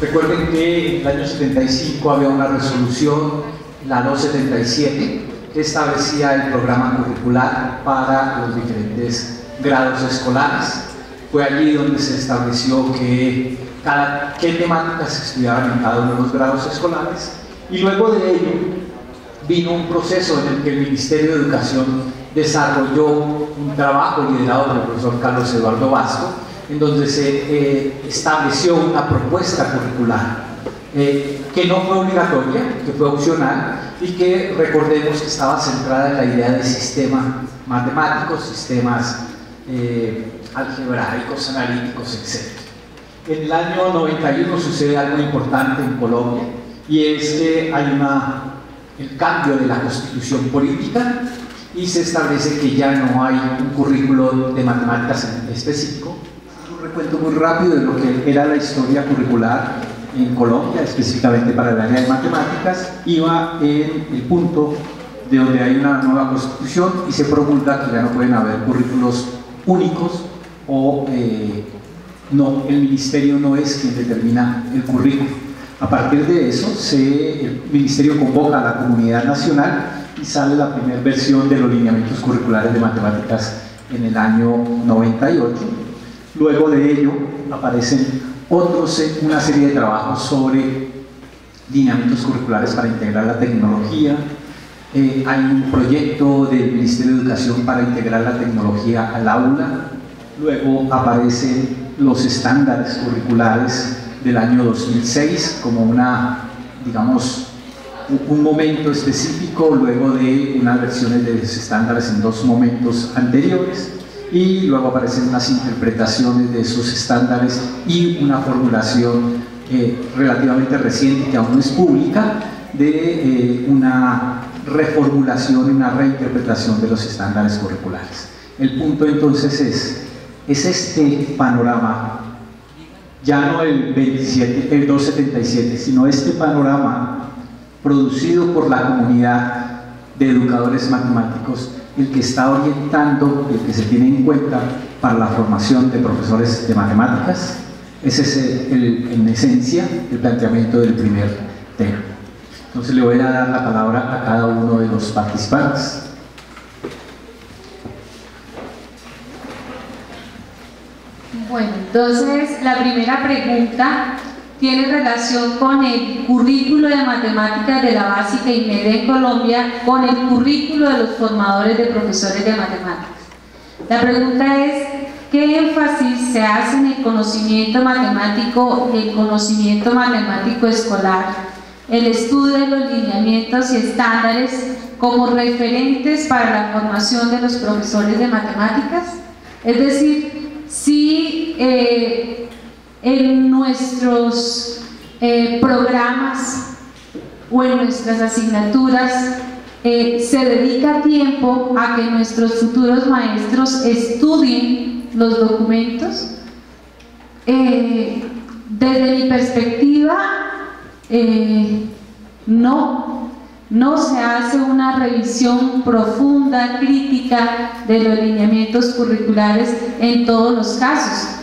Recuerden que en el año 75 había una resolución, la 277, que establecía el programa curricular para los diferentes grados escolares. Fue allí donde se estableció que cada, qué temáticas se estudiaban en cada uno de los grados escolares y luego de ello vino un proceso en el que el Ministerio de Educación desarrolló un trabajo liderado por el profesor Carlos Eduardo Vasco, en donde se eh, estableció una propuesta curricular eh, que no fue obligatoria, que fue opcional y que recordemos que estaba centrada en la idea de sistemas matemáticos, sistemas eh, algebraicos, analíticos, etc. En el año 91 sucede algo importante en Colombia y es que hay una, el cambio de la constitución política y se establece que ya no hay un currículo de matemáticas en específico. Recuento muy rápido de lo que era la historia curricular en Colombia, específicamente para el área de matemáticas, iba en el punto de donde hay una nueva constitución y se promulga que ya no pueden haber currículos únicos o eh, no, el ministerio no es quien determina el currículo. A partir de eso, se, el ministerio convoca a la comunidad nacional y sale la primera versión de los lineamientos curriculares de matemáticas en el año 98. Luego de ello aparecen otros, eh, una serie de trabajos sobre lineamientos curriculares para integrar la tecnología. Eh, hay un proyecto del Ministerio de Educación para integrar la tecnología al aula. Luego aparece los estándares curriculares del año 2006 como una, digamos, un momento específico luego de unas versiones de los estándares en dos momentos anteriores y luego aparecen unas interpretaciones de esos estándares y una formulación eh, relativamente reciente que aún es pública de eh, una reformulación y una reinterpretación de los estándares curriculares. El punto entonces es, es este panorama, ya no el, 27, el 277, sino este panorama producido por la comunidad de educadores matemáticos, el que está orientando el que se tiene en cuenta para la formación de profesores de matemáticas. Ese es el, en esencia el planteamiento del primer tema. Entonces le voy a dar la palabra a cada uno de los participantes. Bueno, entonces la primera pregunta tiene relación con el currículo de matemáticas de la básica y media en Colombia, con el currículo de los formadores de profesores de matemáticas. La pregunta es, ¿qué énfasis se hace en el conocimiento matemático, el conocimiento matemático escolar, el estudio de los lineamientos y estándares como referentes para la formación de los profesores de matemáticas? Es decir, si eh, en nuestros eh, programas o en nuestras asignaturas eh, se dedica tiempo a que nuestros futuros maestros estudien los documentos. desde mi perspectiva, no, no se hace una revisión profunda, crítica de los lineamientos curriculares en todos los casos.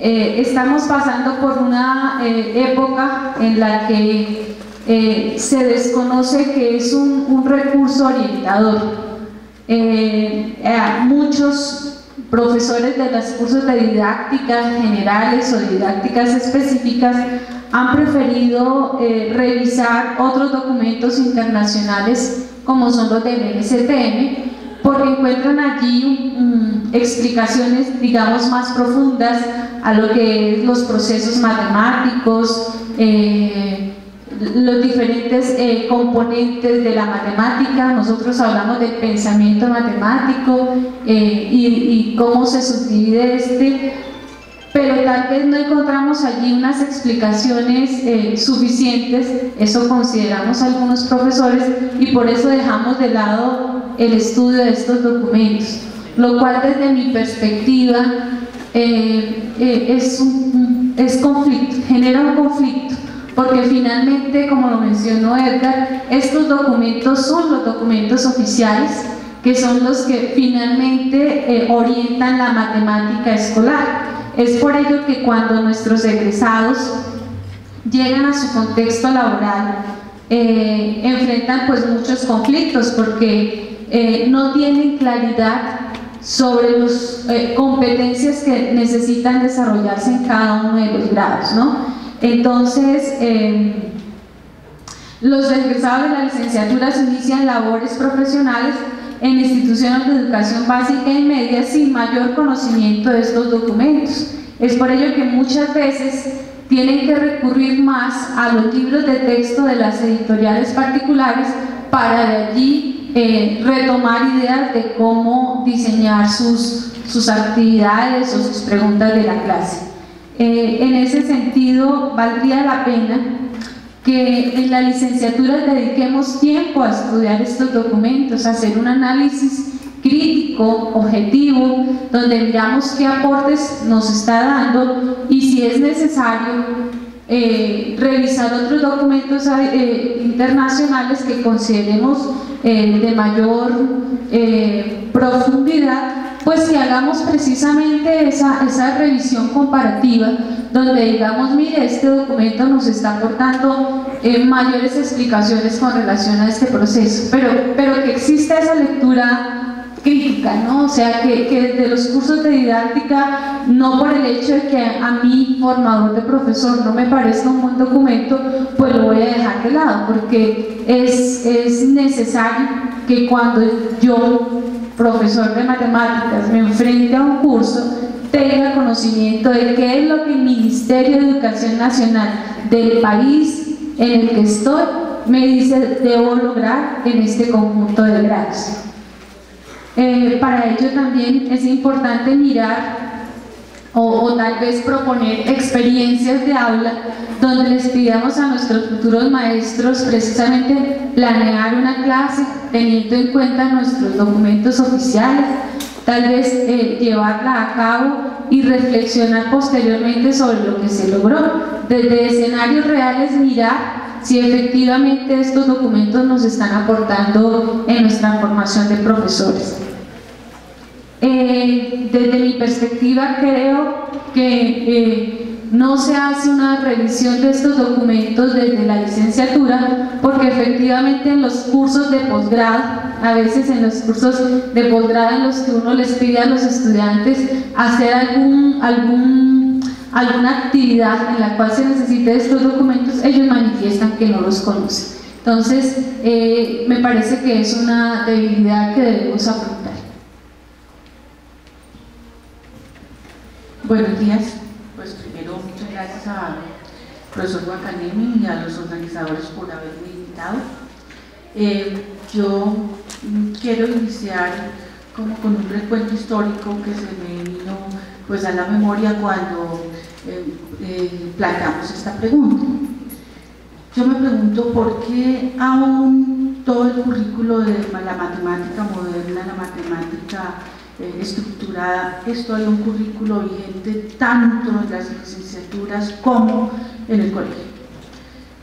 Eh, estamos pasando por una eh, época en la que eh, se desconoce que es un, un recurso orientador. muchos profesores de los cursos de didácticas generales o didácticas específicas han preferido revisar otros documentos internacionales como son los del MSTM porque encuentran allí mm, explicaciones digamos más profundas a lo que es los procesos matemáticos eh, los diferentes eh, componentes de la matemática, nosotros hablamos del pensamiento matemático y, y, cómo se subdivide este, pero tal vez no encontramos allí unas explicaciones eh, suficientes, eso consideramos algunos profesores y por eso dejamos de lado el estudio de estos documentos, lo cual desde mi perspectiva eh, eh, es, es conflicto, genera un conflicto, porque finalmente, como lo mencionó Edgar, estos documentos son los documentos oficiales, que son los que finalmente orientan la matemática escolar. Es por ello que cuando nuestros egresados llegan a su contexto laboral, eh, enfrentan pues muchos conflictos porque eh, no tienen claridad sobre las eh, competencias que necesitan desarrollarse en cada uno de los grados. ¿no? Entonces, em, los egresados de la licenciatura inician labores profesionales en instituciones de educación básica y media sin mayor conocimiento de estos documentos. Es por ello que muchas veces tienen que recurrir más a los libros de texto de las editoriales particulares para de allí eh, retomar ideas de cómo diseñar sus, sus actividades o sus preguntas de la clase. Eh, en ese sentido, valdría la pena que en la licenciatura dediquemos tiempo a estudiar estos documentos, a hacer un análisis crítico, objetivo, donde miramos qué aportes nos está dando y si es necesario eh, revisar otros documentos eh, internacionales que consideremos eh, de mayor profundidad, pues que hagamos precisamente esa, esa revisión comparativa donde digamos, mire, este documento nos está aportando mayores explicaciones con relación a este proceso, pero, pero que exista esa lectura crítica, ¿no? O sea, que, que de los cursos de didáctica, no por el hecho de que a mí, formador de profesor, no me parezca un buen documento, pues lo voy a dejar de lado, porque es, es necesario que cuando yo, profesor de matemáticas, me enfrente a un curso, tenga conocimiento de qué es lo que el Ministerio de Educación Nacional del país en el que estoy me dice debo lograr en este conjunto de grados. Eh, para ello también es importante mirar o, tal vez proponer experiencias de aula donde les pidamos a nuestros futuros maestros precisamente planear una clase teniendo en cuenta nuestros documentos oficiales, tal vez eh, llevarla a cabo y reflexionar posteriormente sobre lo que se logró. Desde escenarios reales mirar si efectivamente estos documentos nos están aportando en nuestra formación de profesores. Eh, desde mi perspectiva creo que eh, no se hace una revisión de estos documentos desde la licenciatura porque efectivamente en los cursos de posgrado, a veces en los cursos de posgrado en los que uno les pide a los estudiantes hacer algún, alguna actividad en la cual se necesite estos documentos, ellos manifiestan que no los conocen. Entonces, eh, me parece que es una debilidad que debemos afrontar. Buenos días. Pues primero, muchas gracias al profesor Guacanemi y a los organizadores por haberme invitado. Eh, yo quiero iniciar como con un recuento histórico que se me vino pues, a la memoria cuando eh, eh, planteamos esta pregunta. Yo me pregunto por qué aún todo el currículo de la matemática moderna, la matemática estructurada, esto hay un currículo vigente tanto en las licenciaturas como en el colegio.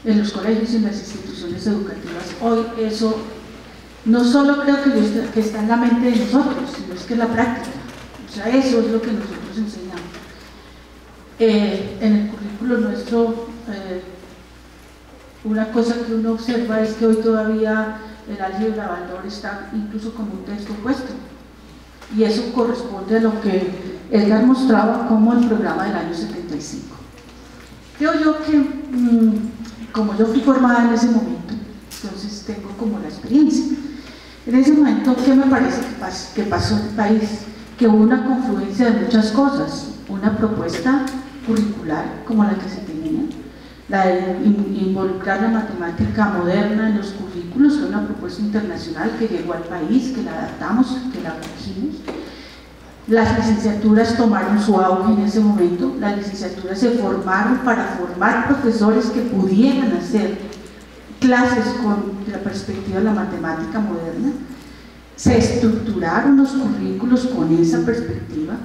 En los colegios y en las instituciones educativas. Hoy eso no solo creo que, está en la mente de nosotros, sino es que es la práctica. O sea, eso es lo que nosotros enseñamos. Eh, en el currículo nuestro, eh, una cosa que uno observa es que hoy todavía el álgebra valor está incluso como un texto puesto y eso corresponde a lo que Edgar mostraba como el programa del año 75. Creo yo que, mm, como yo fui formada en ese momento, entonces tengo como la experiencia. En ese momento, ¿qué me parece que, pasó en el país? Que hubo una confluencia de muchas cosas, una propuesta curricular como la que se tenía, la de involucrar la matemática moderna en los currículos, fue una propuesta internacional que llegó al país, que la adaptamos, que la corregimos. Las licenciaturas tomaron su auge en ese momento, las licenciaturas se formaron para formar profesores que pudieran hacer clases con la perspectiva de la matemática moderna, se estructuraron los currículos con esa perspectiva,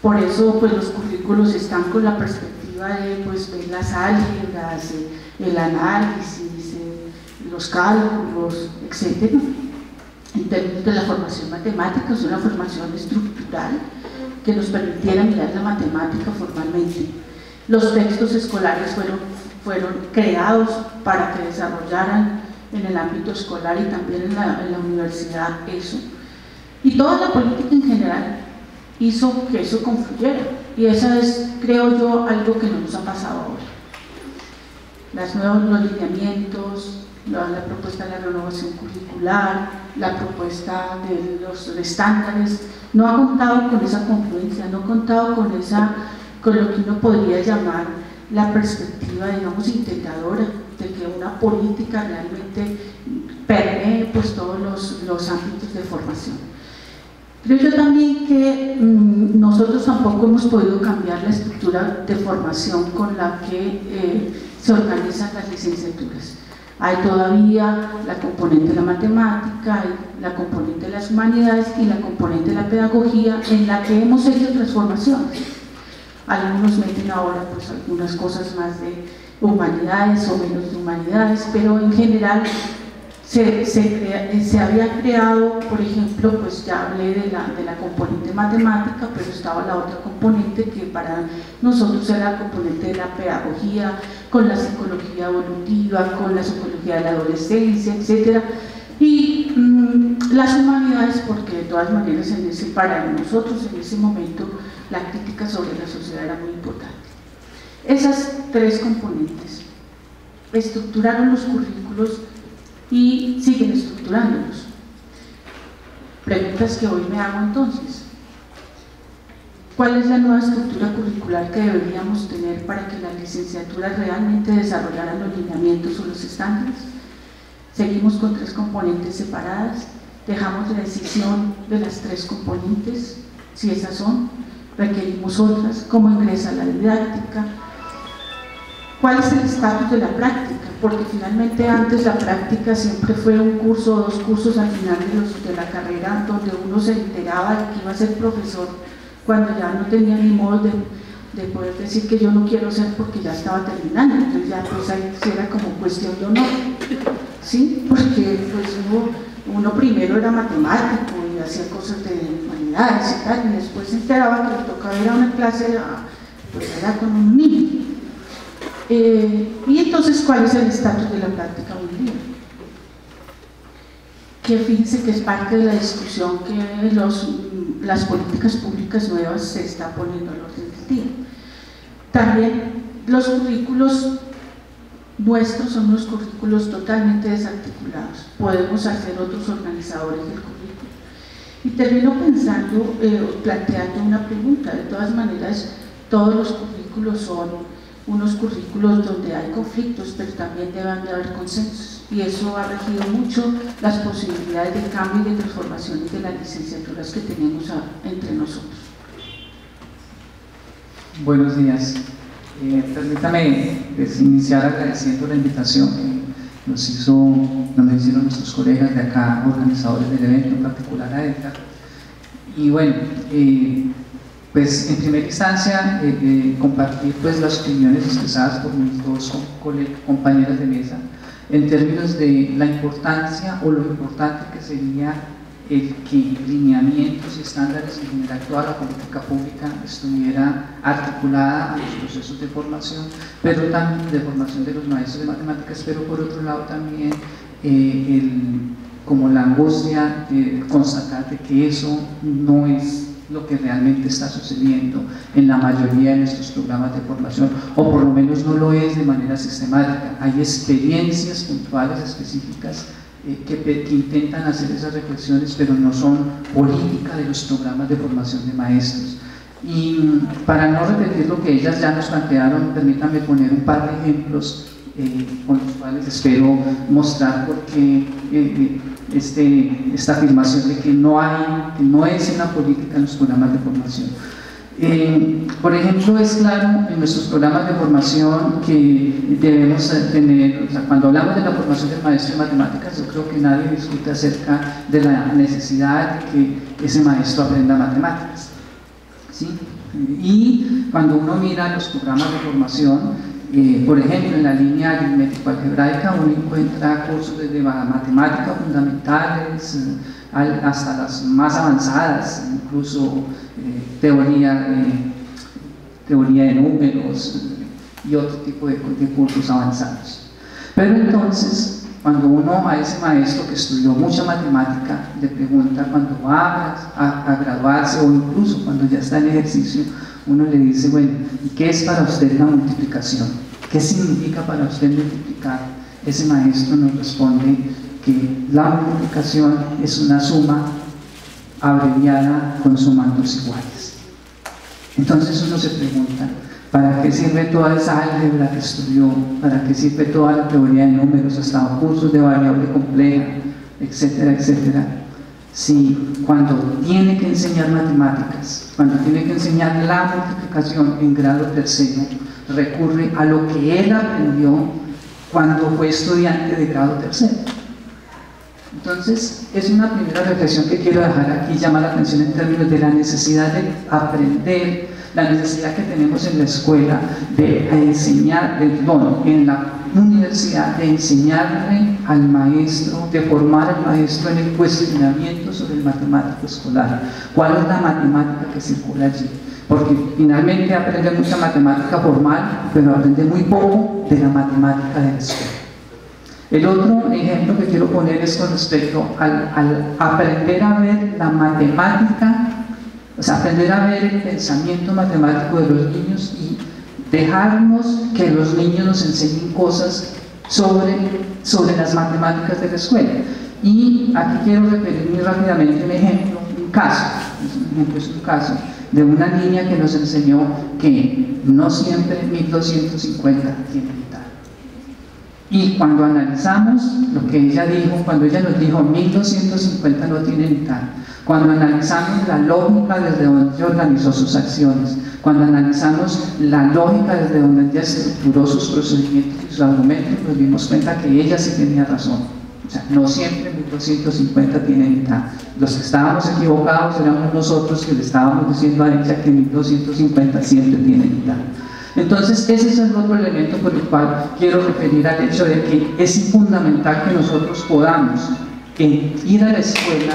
por eso pues los currículos están con la perspectiva de pues, ver las álgebras, el análisis, los cálculos, etc. En términos de la formación matemática, es una formación estructural que nos permitiera mirar la matemática formalmente. Los textos escolares fueron, fueron creados para que desarrollaran en el ámbito escolar y también en la, en la universidad eso. Y toda la política en general hizo que eso confluyera. Y eso es, creo yo, algo que no nos ha pasado ahora. Los nuevos los lineamientos, la, propuesta de la renovación curricular, la propuesta de los estándares, no ha contado con esa confluencia, no ha contado con, esa, con lo que uno podría llamar la perspectiva, digamos, integradora de que una política realmente permee pues, todos los, los ámbitos de formación. Creo yo también que mmm, nosotros tampoco hemos podido cambiar la estructura de formación con la que eh, se organizan las licenciaturas. Hay todavía la componente de la matemática, la componente de las humanidades y la componente de la pedagogía en la que hemos hecho transformaciones. Algunos meten ahora pues algunas cosas más de humanidades o menos de humanidades, pero en general se, crea, se, había creado, por ejemplo, pues ya hablé de la, de la componente matemática, pero estaba la otra componente que para nosotros era la componente de la pedagogía, con la psicología evolutiva, con la psicología de la adolescencia, etc. Y mmm, las humanidades, porque de todas maneras en ese, para nosotros en ese momento la crítica sobre la sociedad era muy importante. Esas tres componentes estructuraron los currículos y siguen estructurándolos. Preguntas que hoy me hago entonces. ¿Cuál es la nueva estructura curricular que deberíamos tener para que las licenciaturas realmente desarrollaran los lineamientos o los estándares? Seguimos con tres componentes separadas, dejamos la decisión de las tres componentes, si esas son, requerimos otras, cómo ingresa la didáctica, cuál es el estatus de la práctica, porque finalmente antes la práctica siempre fue un curso o dos cursos al final de, la carrera donde uno se enteraba de que iba a ser profesor cuando ya no tenía ni modo de, de poder decir que yo no quiero ser porque ya estaba terminando, entonces ya pues ahí era como cuestión de honor, ¿sí? Porque pues uno, primero era matemático y hacía cosas de humanidades y tal, y después se enteraba que le tocaba ir a una clase, pues era con un niño. Eh, y entonces, ¿cuál es el estatus de la práctica hoy día? Que fíjense que es parte de la discusión que los, las políticas públicas nuevas se está poniendo al orden del día. También los currículos nuestros son unos currículos totalmente desarticulados. Podemos hacer otros organizadores del currículo. Y termino pensando, eh, planteando una pregunta. De todas maneras, todos los currículos son unos currículos donde hay conflictos, pero también deben de haber consensos. Y eso ha regido mucho las posibilidades de cambio y de transformaciones de las licenciaturas que tenemos entre nosotros. Buenos días. Eh, permítame iniciar agradeciendo la invitación que nos, hizo, nos hicieron nuestros colegas de acá, organizadores del evento, en particular a Edgar. Y bueno, eh, pues en primera instancia eh, eh, compartir pues las opiniones expresadas por mis dos compañeras de mesa en términos de la importancia o lo importante que sería el que lineamientos y estándares en general toda la política pública estuviera articulada a los procesos de formación, pero también de formación de los maestros de matemáticas, pero por otro lado también eh, el, como la angustia de constatar de que eso no es lo que realmente está sucediendo en la mayoría de nuestros programas de formación, o por lo menos no lo es de manera sistemática. Hay experiencias puntuales, específicas, eh, que, que, intentan hacer esas reflexiones, pero no son política de los programas de formación de maestros. Y mm, para no repetir lo que ellas ya nos plantearon, permítanme poner un par de ejemplos eh, con los cuales espero mostrar por qué eh, este, esta afirmación de que no, hay, que no es una política en los programas de formación. Eh, por ejemplo, es claro en nuestros programas de formación que debemos tener, o sea, cuando hablamos de la formación del maestro de matemáticas, yo creo que nadie discute acerca de la necesidad de que ese maestro aprenda matemáticas. ¿sí? Y cuando uno mira los programas de formación, eh, por ejemplo, en la línea aritmético-algebraica uno encuentra cursos desde matemáticas fundamentales eh, hasta las más avanzadas, incluso teoría, teoría de números y otro tipo de, de cursos avanzados. Pero entonces, cuando uno a ese maestro que estudió mucha matemática le pregunta cuando va a, a, graduarse o incluso cuando ya está en ejercicio, uno le dice, bueno, ¿y qué es para usted la multiplicación? ¿Qué significa para usted multiplicar? Ese maestro nos responde que la multiplicación es una suma abreviada con sumandos iguales. Entonces uno se pregunta, ¿para qué sirve toda esa álgebra que estudió? ¿Para qué sirve toda la teoría de números, hasta cursos de variable compleja, etcétera, etcétera? Si cuando tiene que enseñar matemáticas, cuando tiene que enseñar la multiplicación en grado tercero, recurre a lo que él aprendió cuando fue estudiante de grado tercero. Entonces, es una primera reflexión que quiero dejar aquí, llama la atención en términos de la necesidad de aprender, la necesidad que tenemos en la escuela de enseñar, bueno, en la universidad, de enseñarle al maestro, de formar al maestro en el cuestionamiento sobre el matemático escolar. ¿Cuál es la matemática que circula allí? Porque finalmente aprende mucha matemática formal, pero aprende muy poco de la matemática de la escuela. El otro ejemplo que quiero poner es con respecto al, al, aprender a ver la matemática, aprender a ver el pensamiento matemático de los niños y dejarnos que los niños nos enseñen cosas sobre, sobre las matemáticas de la escuela. Y aquí quiero referir muy rápidamente un ejemplo, un caso, un ejemplo es un caso de una niña que nos enseñó que no siempre 1250 tiene mitad. Y cuando analizamos lo que ella dijo, cuando ella nos dijo 1250 no tiene mitad, cuando analizamos la lógica desde donde ella organizó sus acciones, cuando analizamos la lógica desde donde ella estructuró sus procedimientos y sus argumentos, nos dimos cuenta que ella sí tenía razón. O sea, no siempre 1250 tiene mitad. Los que estábamos equivocados éramos nosotros que le estábamos diciendo a ella que 1250 siempre tiene mitad. Entonces, ese es el otro elemento por el cual quiero referir al hecho de que es fundamental que nosotros podamos ir a la escuela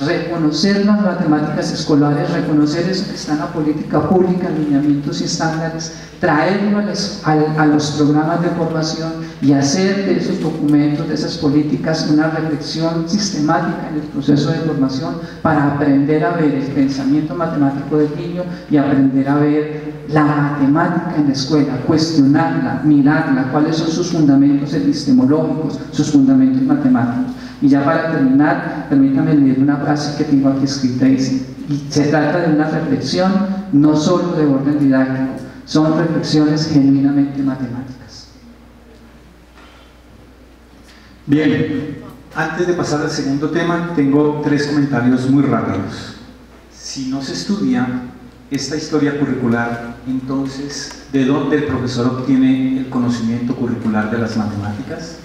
reconocer las matemáticas escolares, reconocer eso que está en la política pública, alineamientos y estándares, traerlo a, a, los programas de formación y hacer de esos documentos, de esas políticas, una reflexión sistemática en el proceso de formación para aprender a ver el pensamiento matemático del niño y aprender a ver la matemática en la escuela, cuestionarla, mirarla, cuáles son sus fundamentos epistemológicos, sus fundamentos matemáticos. Y ya para terminar, permítame leer una frase que tengo aquí escrita, dice, y se trata de una reflexión no solo de orden didáctico, son reflexiones genuinamente matemáticas. Bien, antes de pasar al segundo tema, tengo tres comentarios muy rápidos. Si no se estudia esta historia curricular, entonces, ¿de dónde el profesor obtiene el conocimiento curricular de las matemáticas?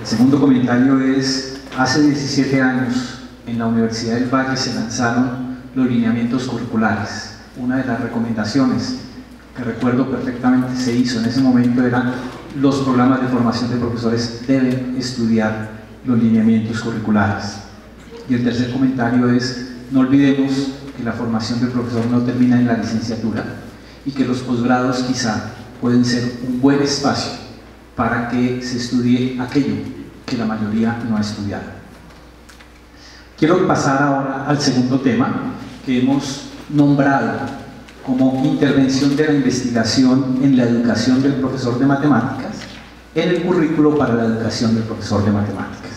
El segundo comentario es, hace 17 años en la Universidad del Valle se lanzaron los lineamientos curriculares. Una de las recomendaciones que recuerdo perfectamente se hizo en ese momento era los programas de formación de profesores deben estudiar los lineamientos curriculares. Y el tercer comentario es, no olvidemos que la formación del profesor no termina en la licenciatura y que los posgrados quizá pueden ser un buen espacio para que se estudie aquello que la mayoría no ha estudiado. Quiero pasar ahora al segundo tema que hemos nombrado como intervención de la investigación en la educación del profesor de matemáticas en el currículo para la educación del profesor de matemáticas.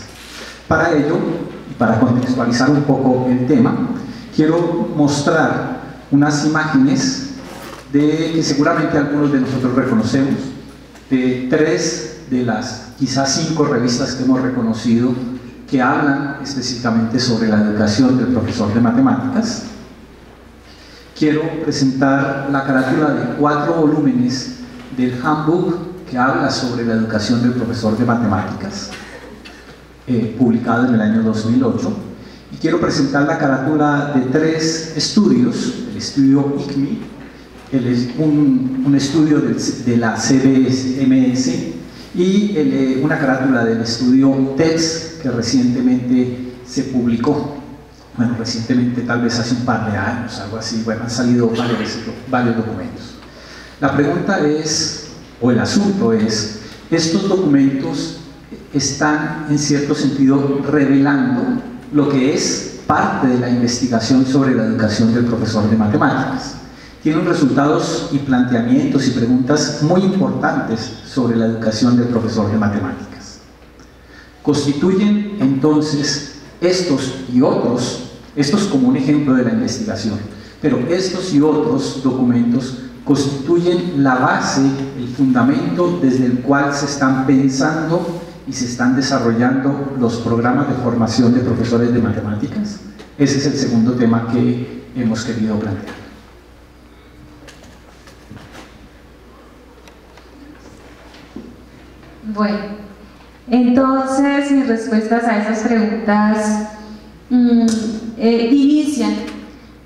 Para ello, y para contextualizar un poco el tema, quiero mostrar unas imágenes de que seguramente algunos de nosotros reconocemos, de tres de las quizás cinco revistas que hemos reconocido que hablan específicamente sobre la educación del profesor de matemáticas. Quiero presentar la carátula de cuatro volúmenes del Handbook que habla sobre la educación del profesor de matemáticas, eh, publicado en el año 2008. Y quiero presentar la carátula de tres estudios, el estudio ICMI, el, un, un, estudio de, la CBMS y el, eh, una carátula del estudio TEX que recientemente se publicó. bueno, recientemente, tal vez hace un par de años, algo así, bueno, han salido varios, varios documentos. La pregunta es, o el asunto es, estos documentos están en cierto sentido revelando lo que es parte de la investigación sobre la educación del profesor de matemáticas. Tienen resultados y planteamientos y preguntas muy importantes sobre la educación del profesor de matemáticas. Constituyen entonces estos y otros, estos como un ejemplo de la investigación, pero estos y otros documentos constituyen la base, el fundamento desde el cual se están pensando y se están desarrollando los programas de formación de profesores de matemáticas. Ese es el segundo tema que hemos querido plantear. Bueno, entonces mis respuestas a esas preguntas mm, eh, inician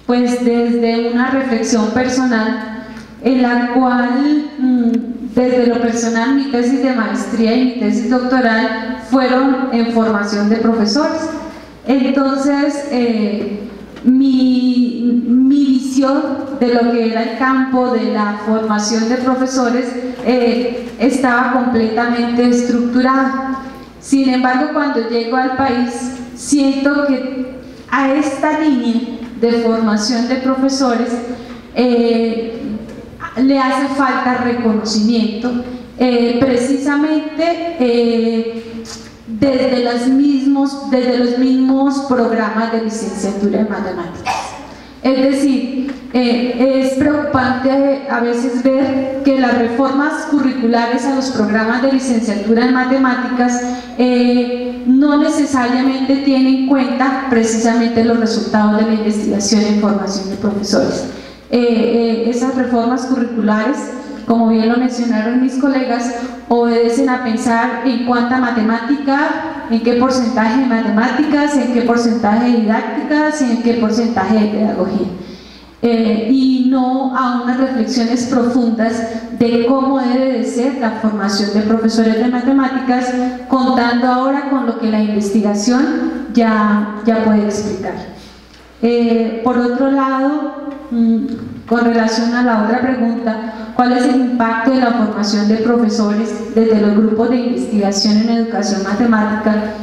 pues desde una reflexión personal en la cual mm, desde lo personal mi tesis de maestría y mi tesis doctoral fueron en formación de profesores. Entonces, eh, mi, visión de lo que era el campo de la formación de profesores eh, estaba completamente estructurada. Sin embargo, cuando llego al país, siento que a esta línea de formación de profesores eh, le hace falta reconocimiento, eh, precisamente desde, los mismos, desde los mismos programas de licenciatura en matemáticas. Es decir, eh, es preocupante a veces ver que las reformas curriculares a los programas de licenciatura en matemáticas no necesariamente tienen en cuenta precisamente los resultados de la investigación en formación de profesores. Eh, eh, esas reformas curriculares, como bien lo mencionaron mis colegas, obedecen a pensar en cuánta matemática, en qué porcentaje de matemáticas, en qué porcentaje de didácticas y en qué porcentaje de pedagogía. Eh, y no a unas reflexiones profundas de cómo debe de ser la formación de profesores de matemáticas, contando ahora con lo que la investigación ya, ya puede explicar. por otro lado, Mm, con relación a la otra pregunta, ¿cuál es el impacto de la formación de profesores desde los grupos de investigación en educación matemática?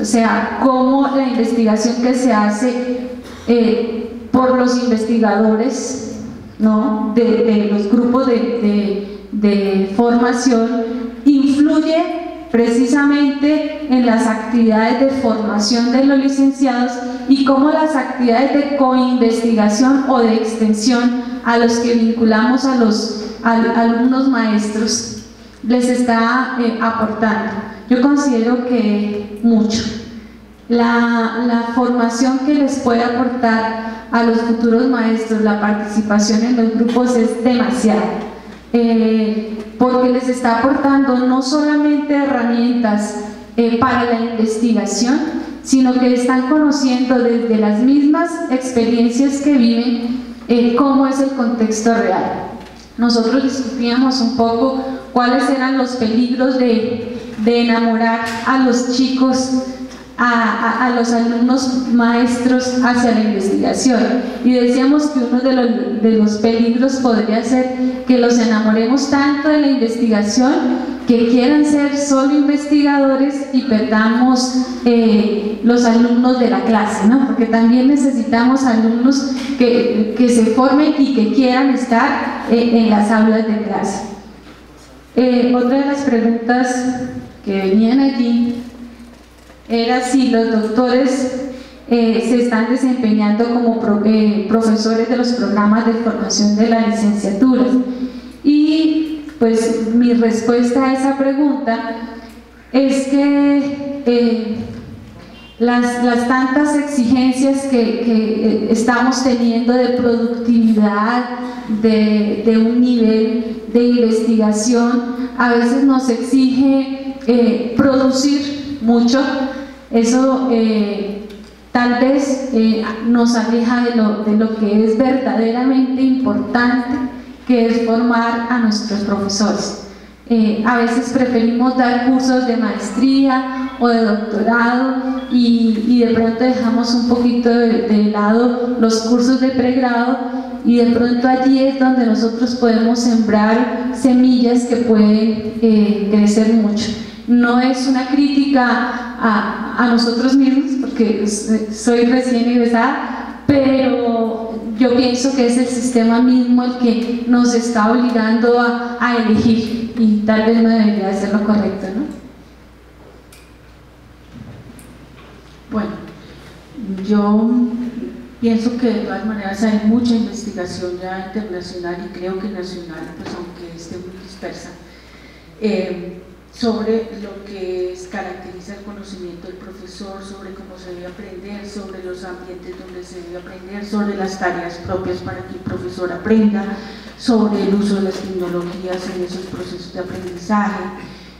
O sea, cómo la investigación que se hace eh, por los investigadores ¿no? de, los grupos de, de formación influye precisamente en las actividades de formación de los licenciados y cómo las actividades de coinvestigación o de extensión a los que vinculamos a los alumnos maestros les está eh, aportando. Yo considero que mucho. La, formación que les puede aportar a los futuros maestros, la participación en los grupos es demasiado. Eh, porque les está aportando no solamente herramientas eh, para la investigación, sino que están conociendo desde las mismas experiencias que viven cómo es el contexto real. Nosotros discutíamos un poco cuáles eran los peligros de, de enamorar a los chicos a, los alumnos maestros hacia la investigación y decíamos que uno de los, de los, peligros podría ser que los enamoremos tanto de la investigación que quieran ser solo investigadores y perdamos eh, los alumnos de la clase, ¿no? porque también necesitamos alumnos que, que se formen y que quieran estar eh, en las aulas de clase. Eh, otra de las preguntas que venían allí era si los doctores eh, se están desempeñando como eh, profesores de los programas de formación de la licenciatura. Y pues mi respuesta a esa pregunta es que eh, las, las, tantas exigencias que, que, estamos teniendo de productividad, de, de, un nivel de investigación, a veces nos exige producir mucho eso eh, tal vez eh, nos aleja de lo, de lo que es verdaderamente importante, que es formar a nuestros profesores. Eh, a veces preferimos dar cursos de maestría o de doctorado y, de pronto dejamos un poquito de, lado los cursos de pregrado y de pronto allí es donde nosotros podemos sembrar semillas que pueden crecer mucho. No es una crítica a, a nosotros mismos, porque soy recién egresada, pero yo pienso que es el sistema mismo el que nos está obligando a, a elegir y tal vez no debería ser lo correcto, ¿no? Bueno, yo pienso que de todas maneras hay mucha investigación ya internacional y creo que nacional, pues aunque esté muy dispersa. Eh, sobre lo que caracteriza el conocimiento del profesor, sobre cómo se debe aprender, sobre los ambientes donde se debe aprender, sobre las tareas propias para que el profesor aprenda, sobre el uso de las tecnologías en esos procesos de aprendizaje,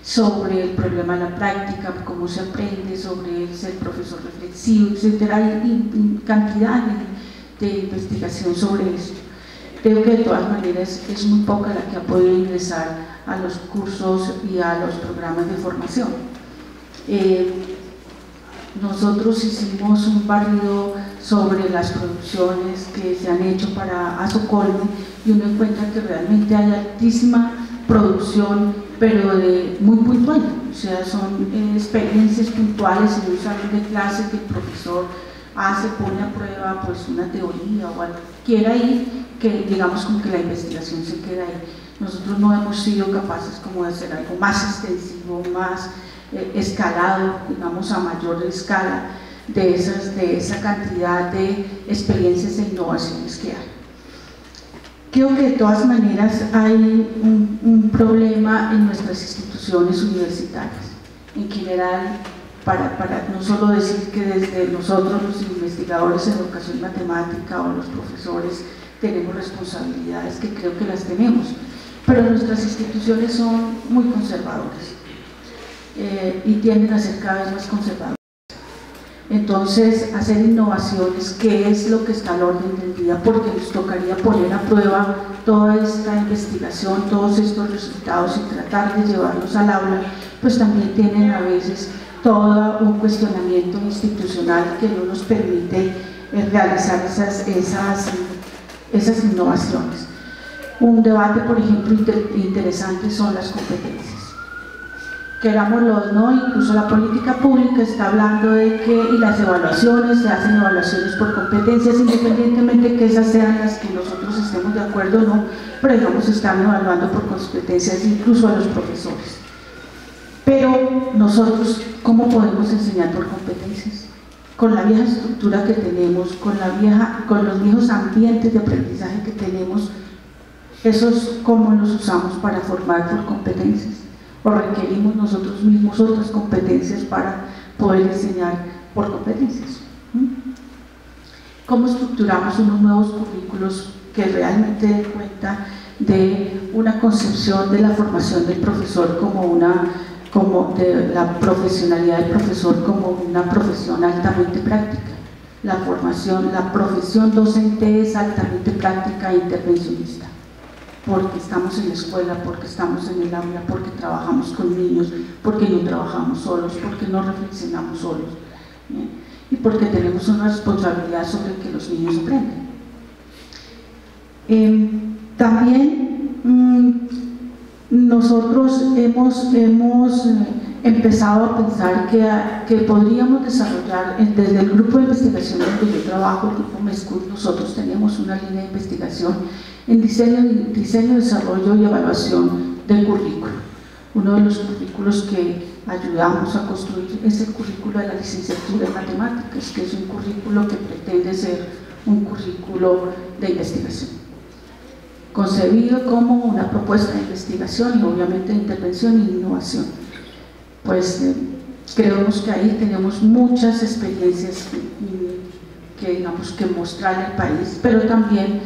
sobre el problema de la práctica, cómo se aprende, sobre ser profesor reflexivo, etc. Hay cantidad de, de investigación sobre esto. Creo que de todas maneras es muy poca la que ha podido ingresar a los cursos y a los programas de formación. Eh, nosotros hicimos un barrido sobre las producciones que se han hecho para Azocolme y uno encuentra que realmente hay altísima producción, pero de muy puntual, o sea, son eh, experiencias puntuales en un salón de clase que el profesor hace, pone a prueba pues una teoría o algo, quiera que digamos como que la investigación se queda ahí nosotros no hemos sido capaces como de hacer algo más extensivo, más eh, escalado, digamos a mayor escala, de, esas, de esa cantidad de experiencias e innovaciones que hay. Creo que de todas maneras hay un, un problema en nuestras instituciones universitarias, en general, para, para, no solo decir que desde nosotros los investigadores en educación matemática o los profesores tenemos responsabilidades, que creo que las tenemos, pero nuestras instituciones son muy conservadoras eh, y tienden a ser cada vez más conservadoras. Entonces, hacer innovaciones, ¿qué es lo que está al orden del día? Porque nos tocaría poner a prueba toda esta investigación, todos estos resultados y tratar de llevarlos al aula, pues también tienen a veces todo un cuestionamiento institucional que no nos permite eh, realizar esas, esas, esas innovaciones. Un debate, por ejemplo, interesante son las competencias. Querámoslo no, incluso la política pública está hablando de que, y las evaluaciones, se hacen evaluaciones por competencias, independientemente que esas sean las que nosotros estemos de acuerdo o no, pero digamos están evaluando por competencias incluso a los profesores. Pero nosotros, ¿cómo podemos enseñar por competencias? Con la vieja estructura que tenemos, con, la vieja, con los viejos ambientes de aprendizaje que tenemos, esos cómo los usamos para formar por competencias o requerimos nosotros mismos otras competencias para poder enseñar por competencias. ¿Cómo estructuramos unos nuevos currículos que realmente den cuenta de una concepción de la formación del profesor como una como de la profesionalidad del profesor como una profesión altamente práctica. La formación, la profesión docente es altamente práctica e intervencionista porque estamos en la escuela, porque estamos en el aula, porque trabajamos con niños, porque no trabajamos solos, porque no reflexionamos solos y porque tenemos una responsabilidad sobre que los niños aprendan. Em, también mm, nosotros hemos, hemos eh, empezado a pensar que, que, podríamos desarrollar, desde el grupo de investigación donde yo trabajo, el grupo MESCUR, nosotros tenemos una línea de investigación en diseño, diseño, desarrollo y evaluación del currículo. Uno de los currículos que ayudamos a construir es el currículo de la licenciatura en matemáticas, que es un currículo que pretende ser un currículo de investigación, concebido como una propuesta de investigación y obviamente de intervención e innovación. Pues eh, creemos que ahí tenemos muchas experiencias que, digamos, que mostrar al país, pero también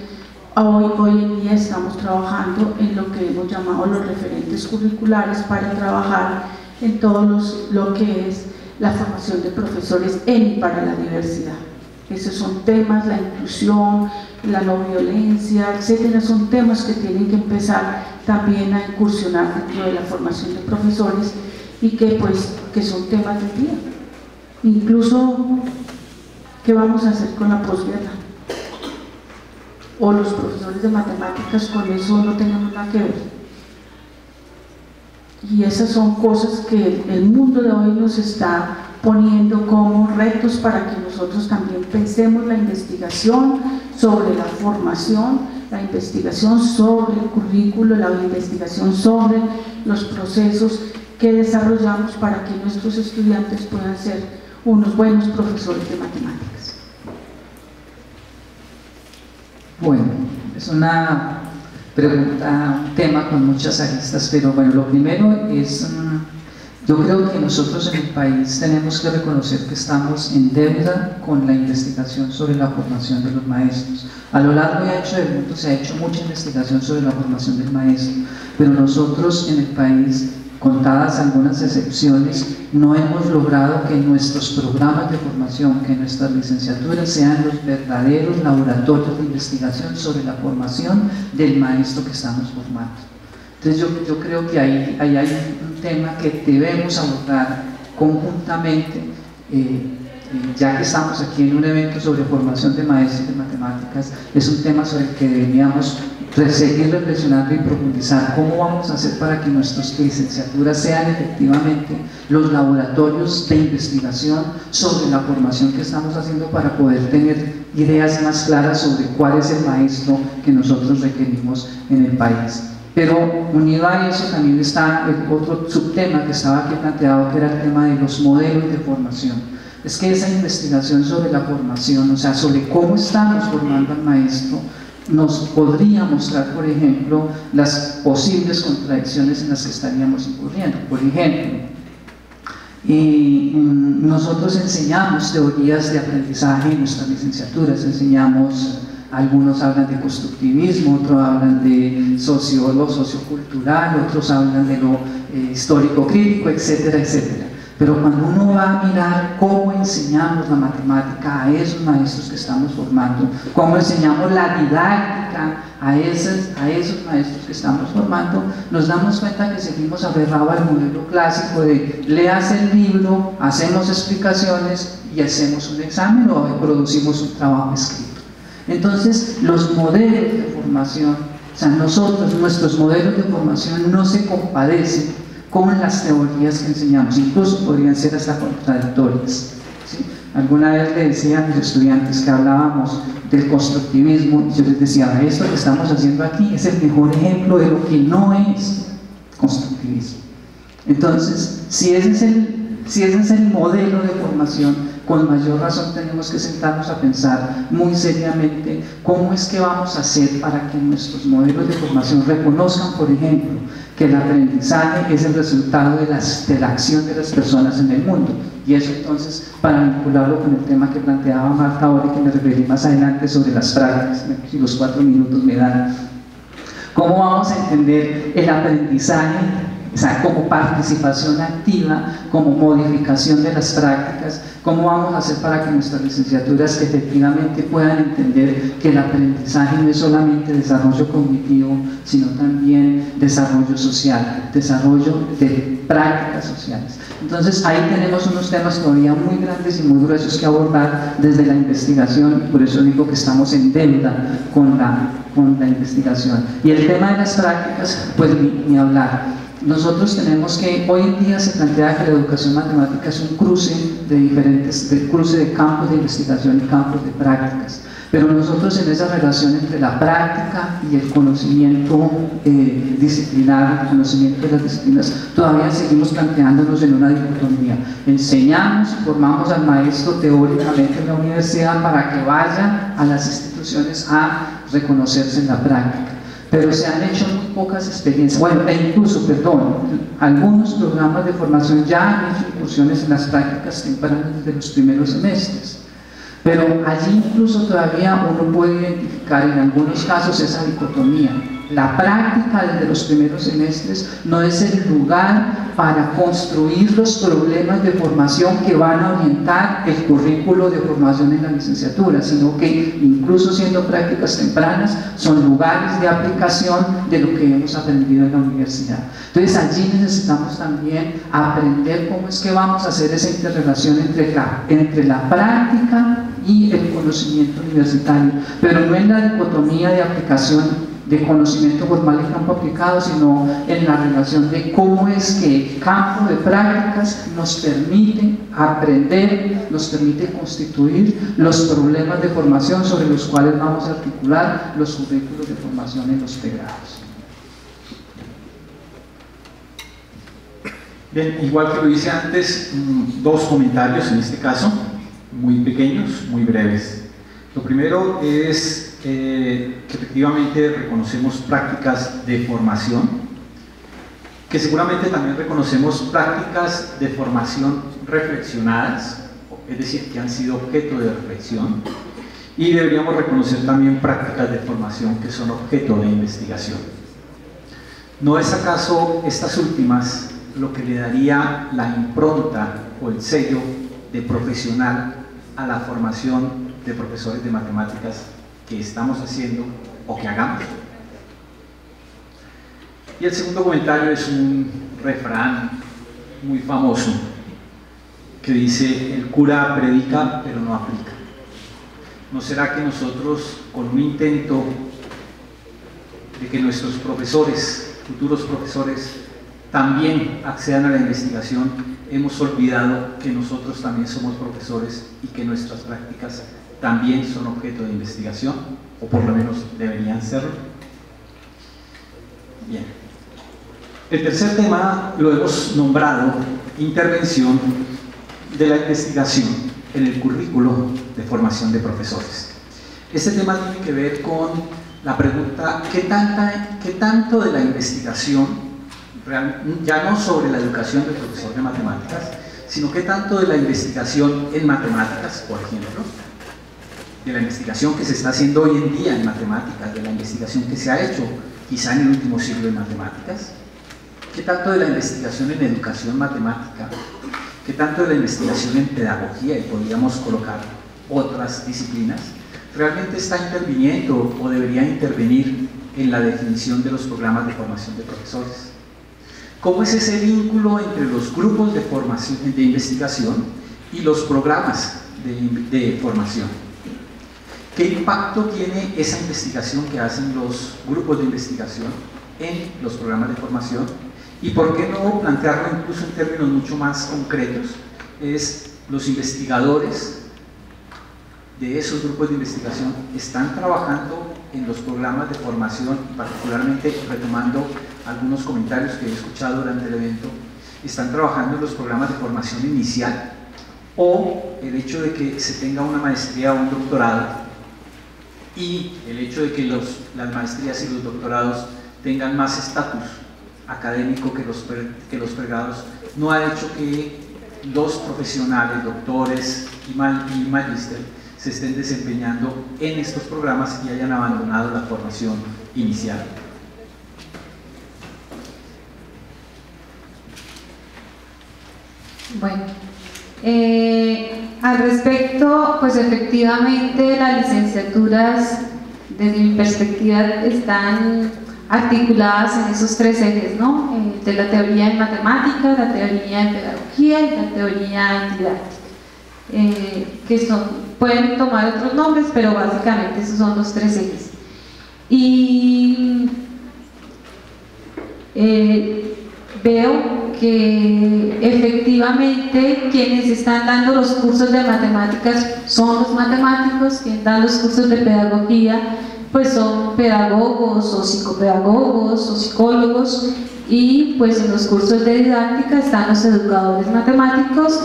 Hoy, en día estamos trabajando en lo que hemos llamado los referentes curriculares para trabajar en todo lo que es la formación de profesores en y para la diversidad. Esos son temas, la inclusión, la no violencia, etcétera, son temas que tienen que empezar también a incursionar dentro de la formación de profesores y que pues que son temas del día. Incluso, ¿qué vamos a hacer con la posguerra? O los profesores de matemáticas con eso no tenemos nada que ver. Y esas son cosas que el mundo de hoy nos está poniendo como retos para que nosotros también pensemos la investigación sobre la formación, la investigación sobre el currículo, la investigación sobre los procesos que desarrollamos para que nuestros estudiantes puedan ser unos buenos profesores de matemáticas. Bueno, es una pregunta, un tema con muchas aristas, pero bueno, lo primero es, mm, yo creo que nosotros en el país tenemos que reconocer que estamos en deuda con la investigación sobre la formación de los maestros. A lo largo y ancho del mundo se ha hecho mucha investigación sobre la formación del maestro, pero nosotros en el país contadas algunas excepciones, no hemos logrado que nuestros programas de formación, que nuestras licenciaturas sean los verdaderos laboratorios de investigación sobre la formación del maestro que estamos formando. Entonces yo, creo que ahí, hay un tema que debemos abordar conjuntamente, eh, eh, ya que estamos aquí en un evento sobre formación de maestros de matemáticas, es un tema sobre el que deberíamos seguir reflexionando y profundizar cómo vamos a hacer para que nuestras licenciaturas sean efectivamente los laboratorios de investigación sobre la formación que estamos haciendo para poder tener ideas más claras sobre cuál es el maestro que nosotros requerimos en el país. Pero unido a eso también está el otro subtema que estaba aquí planteado, que era el tema de los modelos de formación. Es que esa investigación sobre la formación, o sea, sobre cómo estamos formando al maestro, nos podría mostrar, por ejemplo, las posibles contradicciones en las que estaríamos incurriendo. Por ejemplo, mm, nosotros enseñamos teorías de aprendizaje en nuestras licenciaturas, enseñamos, algunos hablan de constructivismo, otros hablan de sociólogo, sociocultural, otros hablan de lo eh, histórico crítico, etcétera, etcétera. Pero cuando uno va a mirar cómo enseñamos la matemática a esos maestros que estamos formando, cómo enseñamos la didáctica a esos, a esos maestros que estamos formando, nos damos cuenta que seguimos aferrados al modelo clásico de leas el libro, hacemos explicaciones y hacemos un examen o producimos un trabajo escrito. Entonces, los modelos de formación, o sea, nosotros, nuestros modelos de formación no se compadecen con las teorías que enseñamos, incluso podrían ser hasta contradictorias. Alguna vez le decía a mis estudiantes que hablábamos del constructivismo y yo les decía, esto que estamos haciendo aquí es el mejor ejemplo de lo que no es constructivismo. Entonces, si ese es el, si ese es el modelo de formación, con mayor razón tenemos que sentarnos a pensar muy seriamente cómo es que vamos a hacer para que nuestros modelos de formación reconozcan, por ejemplo, que el aprendizaje es el resultado de, la acción de las personas en el mundo. Y eso entonces, para vincularlo con el tema que planteaba Marta ahora y que me referí más adelante sobre las prácticas, si los cuatro minutos me dan, ¿cómo vamos a entender el aprendizaje o sea, como participación activa, como modificación de las prácticas, cómo vamos a hacer para que nuestras licenciaturas efectivamente puedan entender que el aprendizaje no es solamente desarrollo cognitivo, sino también desarrollo social, desarrollo de prácticas sociales. Entonces ahí tenemos unos temas todavía muy grandes y muy gruesos que abordar desde la investigación por eso digo que estamos en deuda con la, con la investigación. Y el tema de las prácticas, pues ni hablar. Nosotros tenemos que, hoy en día se plantea que la educación matemática es un cruce de diferentes, de cruce de campos de investigación y campos de prácticas. Pero nosotros en esa relación entre la práctica y el conocimiento eh, disciplinar, el conocimiento de las disciplinas, todavía seguimos planteándonos en una dicotomía. Enseñamos, formamos al maestro teóricamente en la universidad para que vaya a las instituciones a reconocerse en la práctica pero se han hecho muy pocas experiencias, bueno, e incluso, perdón, algunos programas de formación ya han hecho incursiones en las prácticas tempranas desde los primeros semestres, pero allí incluso todavía uno puede identificar en algunos casos esa dicotomía, la práctica desde los primeros semestres no es el lugar para construir los problemas de formación que van a orientar el currículo de formación en la licenciatura, sino que incluso siendo prácticas tempranas son lugares de aplicación de lo que hemos aprendido en la universidad. Entonces allí necesitamos también aprender cómo es que vamos a hacer esa interrelación entre la, entre la práctica y el conocimiento universitario, pero no en la dicotomía de aplicación de conocimiento formal y campo aplicado, sino en la relación de cómo es que el campo de prácticas nos permite aprender, nos permite constituir los problemas de formación sobre los cuales vamos a articular los currículos de formación en los pregrados. Bien, igual que lo hice antes, mm, dos comentarios en este caso, muy pequeños, muy breves. Lo primero es eh, efectivamente reconocemos prácticas de formación, que seguramente también reconocemos prácticas de formación reflexionadas, es decir, que han sido objeto de reflexión, y deberíamos reconocer también prácticas de formación que son objeto de investigación. ¿No es acaso estas últimas lo que le daría la impronta o el sello de profesional a la formación de profesores de matemáticas que estamos haciendo o que hagamos. Y el segundo comentario es un refrán muy famoso que dice, el cura predica pero no aplica. ¿No será que nosotros con un intento de que nuestros profesores, futuros profesores, también accedan a la investigación, hemos olvidado que nosotros también somos profesores y que nuestras prácticas también son objeto de investigación, o por lo menos deberían serlo. Bien. El tercer tema lo hemos nombrado intervención de la investigación en el currículo de formación de profesores. Este tema tiene que ver con la pregunta, ¿qué, qué tanto de la investigación, ya no sobre la educación del profesor de matemáticas, sino qué tanto de la investigación en matemáticas, por ejemplo, de la investigación que se está haciendo hoy en día en matemáticas, de la investigación que se ha hecho quizá en el último siglo en matemáticas, qué tanto de la investigación en educación matemática, qué tanto de la investigación en pedagogía, y podríamos colocar otras disciplinas, realmente está interviniendo o debería intervenir en la definición de los programas de formación de profesores. ¿Cómo es ese vínculo entre los grupos de, formación, de investigación y los programas de, de formación? ¿Qué impacto tiene esa investigación que hacen los grupos de investigación en los programas de formación? Y por qué no plantearlo incluso en términos mucho más concretos, es los investigadores de esos grupos de investigación están trabajando en los programas de formación, particularmente retomando algunos comentarios que he escuchado durante el evento, están trabajando en los programas de formación inicial o el hecho de que se tenga una maestría o un doctorado y el hecho de que las maestrías y los doctorados tengan más estatus académico que los, que los pregrados no ha hecho que los profesionales, doctores y, y magíster se estén desempeñando en estos programas y hayan abandonado la formación inicial. Bueno, eh, al respecto, pues efectivamente las licenciaturas, desde mi perspectiva, están articuladas en esos tres ejes, ¿no? Eh, de la teoría en matemáticas, la teoría en pedagogía y la teoría en didáctica. Eh, que son, pueden tomar otros nombres, pero básicamente esos son los tres ejes. Y veo que efectivamente quienes están dando los cursos de matemáticas son los matemáticos, quienes dan los cursos de pedagogía pues son pedagogos o psicopedagogos o psicólogos. Y pues en los cursos de didáctica están los educadores matemáticos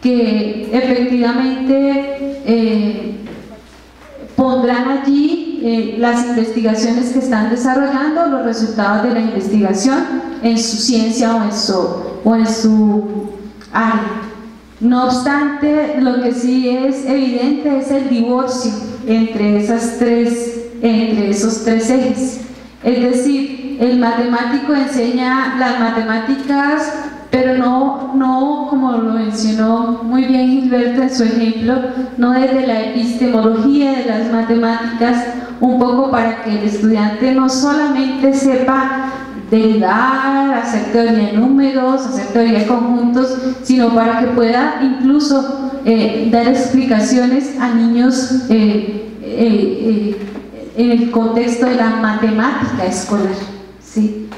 que efectivamente eh, pondrán allí eh, las investigaciones que están desarrollando, los resultados de la investigación en su ciencia o en su, o en su área. No obstante, lo que sí es evidente es el divorcio entre, esas tres, entre esos tres ejes. Es decir, el matemático enseña las matemáticas, pero no, no como lo mencionó muy bien Gilberto en su ejemplo, no desde la epistemología de las matemáticas, un poco para que el estudiante no solamente sepa derivar, hacer teoría de números, hacer teoría de conjuntos, sino para que pueda incluso eh, dar explicaciones a niños eh, eh, en el contexto de la matemática escolar. ¿sí?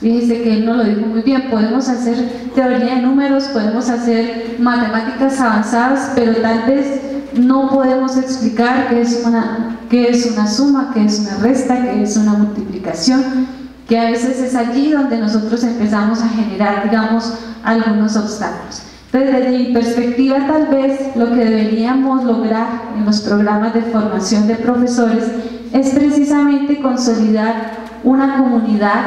Fíjese que él nos lo dijo muy bien, podemos hacer teoría de números, podemos hacer matemáticas avanzadas, pero tal vez no podemos explicar qué es una, qué es una suma, qué es una resta, qué es una multiplicación, que a veces es allí donde nosotros empezamos a generar, digamos, algunos obstáculos. Entonces, desde mi perspectiva, tal vez lo que deberíamos lograr en los programas de formación de profesores es precisamente consolidar una comunidad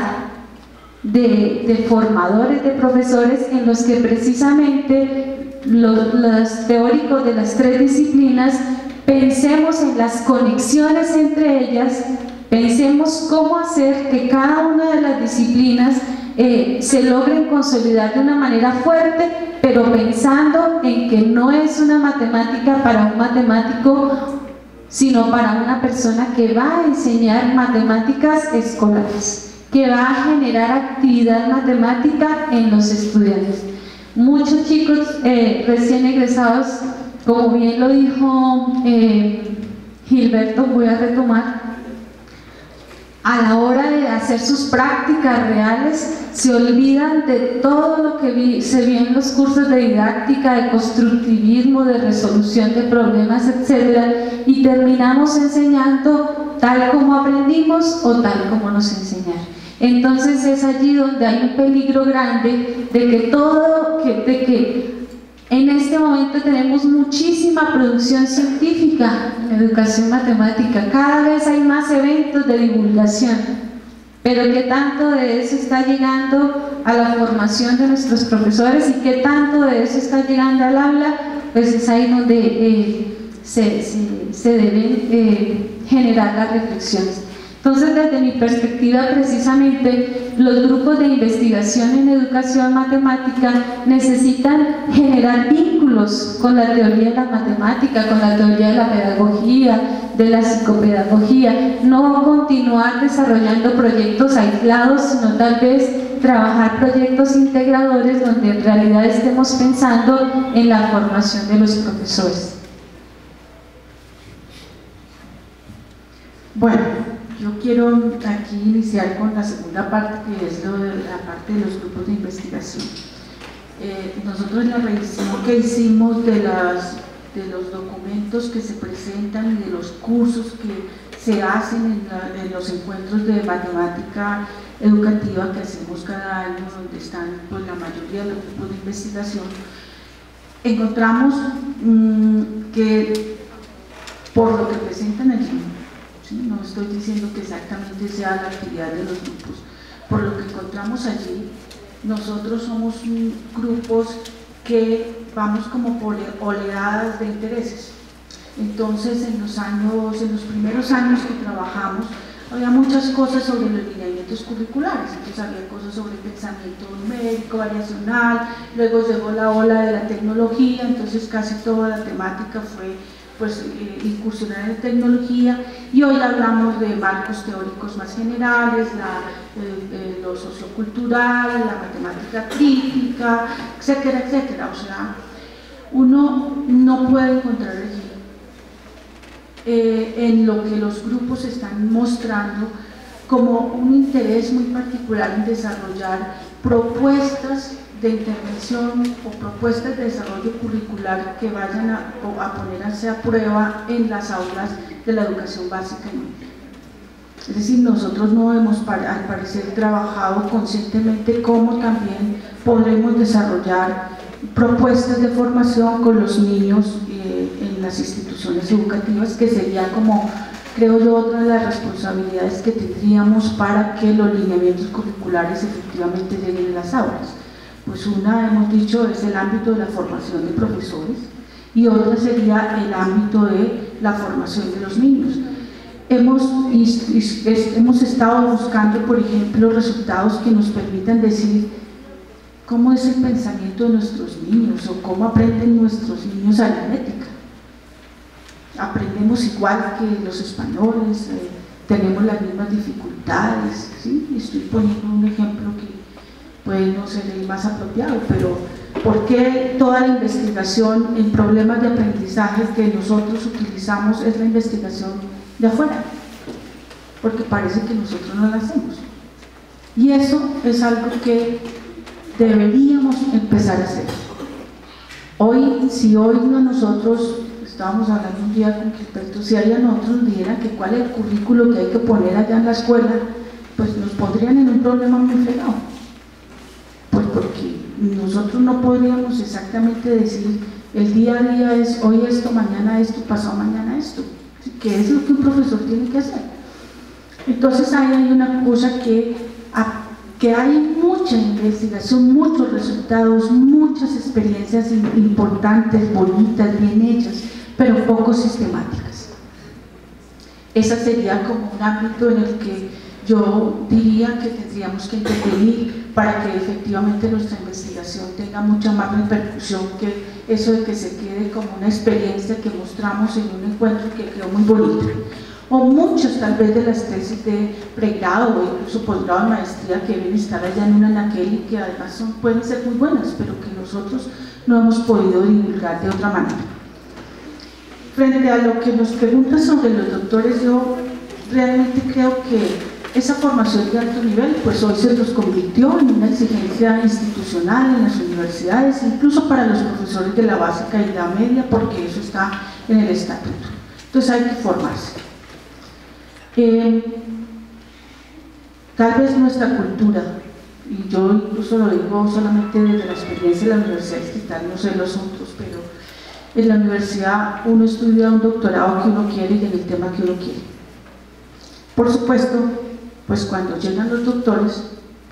de, de formadores de profesores en los que precisamente los, teóricos de las tres disciplinas pensemos en las conexiones entre ellas Pensemos cómo hacer que cada una de las disciplinas eh, se logren consolidar de una manera fuerte, pero pensando en que no es una matemática para un matemático, sino para una persona que va a enseñar matemáticas escolares, que va a generar actividad matemática en los estudiantes. Muchos chicos eh, recién egresados, como bien lo dijo eh, Gilberto, voy a retomar, a la hora de hacer sus prácticas reales, se olvidan de todo lo que se vio en los cursos de didáctica, de constructivismo, de resolución de problemas, etc. Y terminamos enseñando tal como aprendimos o tal como nos enseñaron. Entonces es allí donde hay un peligro grande de que todo, de que en este momento tenemos muchísima producción científica en educación matemática, cada vez hay más eventos de divulgación, pero qué tanto de eso está llegando a la formación de nuestros profesores y qué tanto de eso está llegando al aula, pues es ahí donde eh, se, deben eh, generar las reflexiones. Entonces, desde mi perspectiva, precisamente, los grupos de investigación en educación matemática necesitan generar vínculos con la teoría de la matemática, con la teoría de la pedagogía, de la psicopedagogía, no continuar desarrollando proyectos aislados, sino tal vez trabajar proyectos integradores donde en realidad estemos pensando en la formación de los profesores. Bueno, yo quiero aquí iniciar con la segunda parte, que es la parte de los grupos de investigación. Eh, nosotros la revisión que hicimos de los documentos que se presentan y de los cursos que se hacen en, los encuentros de matemática educativa que hacemos cada año, donde están pues, la mayoría de los grupos de investigación, encontramos mm, que por lo que presentan allí, no estoy diciendo que exactamente sea la actividad de los grupos. Por lo que encontramos allí, nosotros somos grupos que vamos como por oleadas de intereses. Entonces, en los años, en los primeros años que trabajamos, había muchas cosas sobre los lineamientos curriculares, entonces había cosas sobre pensamiento numérico, variacional, luego llegó la ola de la tecnología, entonces casi toda la temática fue pues, eh, incursionar en tecnología y hoy hablamos de marcos teóricos más generales, la, eh, eh, lo sociocultural, la matemática crítica, etcétera, etcétera. O sea, uno no puede encontrar allí en lo que los grupos están mostrando como un interés muy particular en desarrollar propuestas de intervención o propuestas de desarrollo curricular que vayan a, a ponerse a prueba en las aulas de la educación básica Es decir, nosotros no hemos al parecer trabajado conscientemente cómo también podremos desarrollar propuestas de formación con los niños eh, en las instituciones educativas, que sería como, creo yo, otra de las responsabilidades que tendríamos para que los lineamientos curriculares efectivamente lleguen a las aulas. Pues una, hemos dicho, es el ámbito de la formación de profesores y otra sería el ámbito de la formación de los niños. hemos, hemos estado buscando, por ejemplo, resultados que nos permitan decir cómo es el pensamiento de nuestros niños o cómo aprenden nuestros niños aritmética. Aprendemos igual que los españoles, eh, tenemos las mismas dificultades, estoy poniendo un ejemplo que puede no ser el más apropiado, pero ¿por qué toda la investigación en problemas de aprendizaje que nosotros utilizamos es la investigación de afuera? Porque parece que nosotros no la hacemos. Y eso es algo que deberíamos empezar a hacer. Hoy, si hoy nosotros, estábamos hablando un día con expertos, si hayan otros nos que cuál es el currículo que hay que poner allá en la escuela, pues nos pondrían en un problema muy fregado. Porque nosotros no podríamos exactamente decir el día a día es hoy esto, mañana esto, pasado mañana esto, que es lo que un profesor tiene que hacer. Entonces ahí hay una cosa que que hay mucha investigación, muchos resultados, muchas experiencias importantes, bonitas, bien hechas, pero poco sistemáticas. Esa sería como un ámbito en el que yo diría que tendríamos que intervenir para que efectivamente nuestra investigación tenga mucha más repercusión que eso de que se quede como una experiencia que mostramos en un encuentro que quedó muy bonito o muchas tal vez de las tesis de pregrado o incluso posgrado de maestría que deben estar allá en una naquel y que además son, pueden ser muy buenas, pero que nosotros no hemos podido divulgar de otra manera. Frente a lo que nos pregunta sobre los doctores, yo realmente creo que esa formación de alto nivel, pues hoy se nos convirtió en una exigencia institucional en las universidades, incluso para los profesores de la básica y la media, porque eso está en el estatuto. Entonces hay que formarse tal vez nuestra cultura, y yo incluso lo digo solamente desde la experiencia de la Universidad Distrital, no sé los otros, pero en la universidad uno estudia un doctorado que uno quiere y en el tema que uno quiere. Por supuesto, pues cuando llegan los doctores,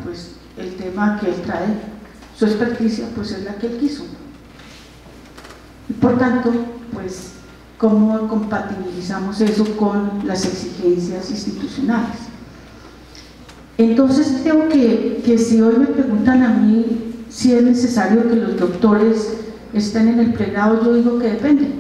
pues el tema que él trae, su experticia, pues es la que él quiso. Y por tanto, pues cómo compatibilizamos eso con las exigencias institucionales. Entonces creo que, que, si hoy me preguntan a mí si es necesario que los doctores estén en el pregrado, yo digo que depende.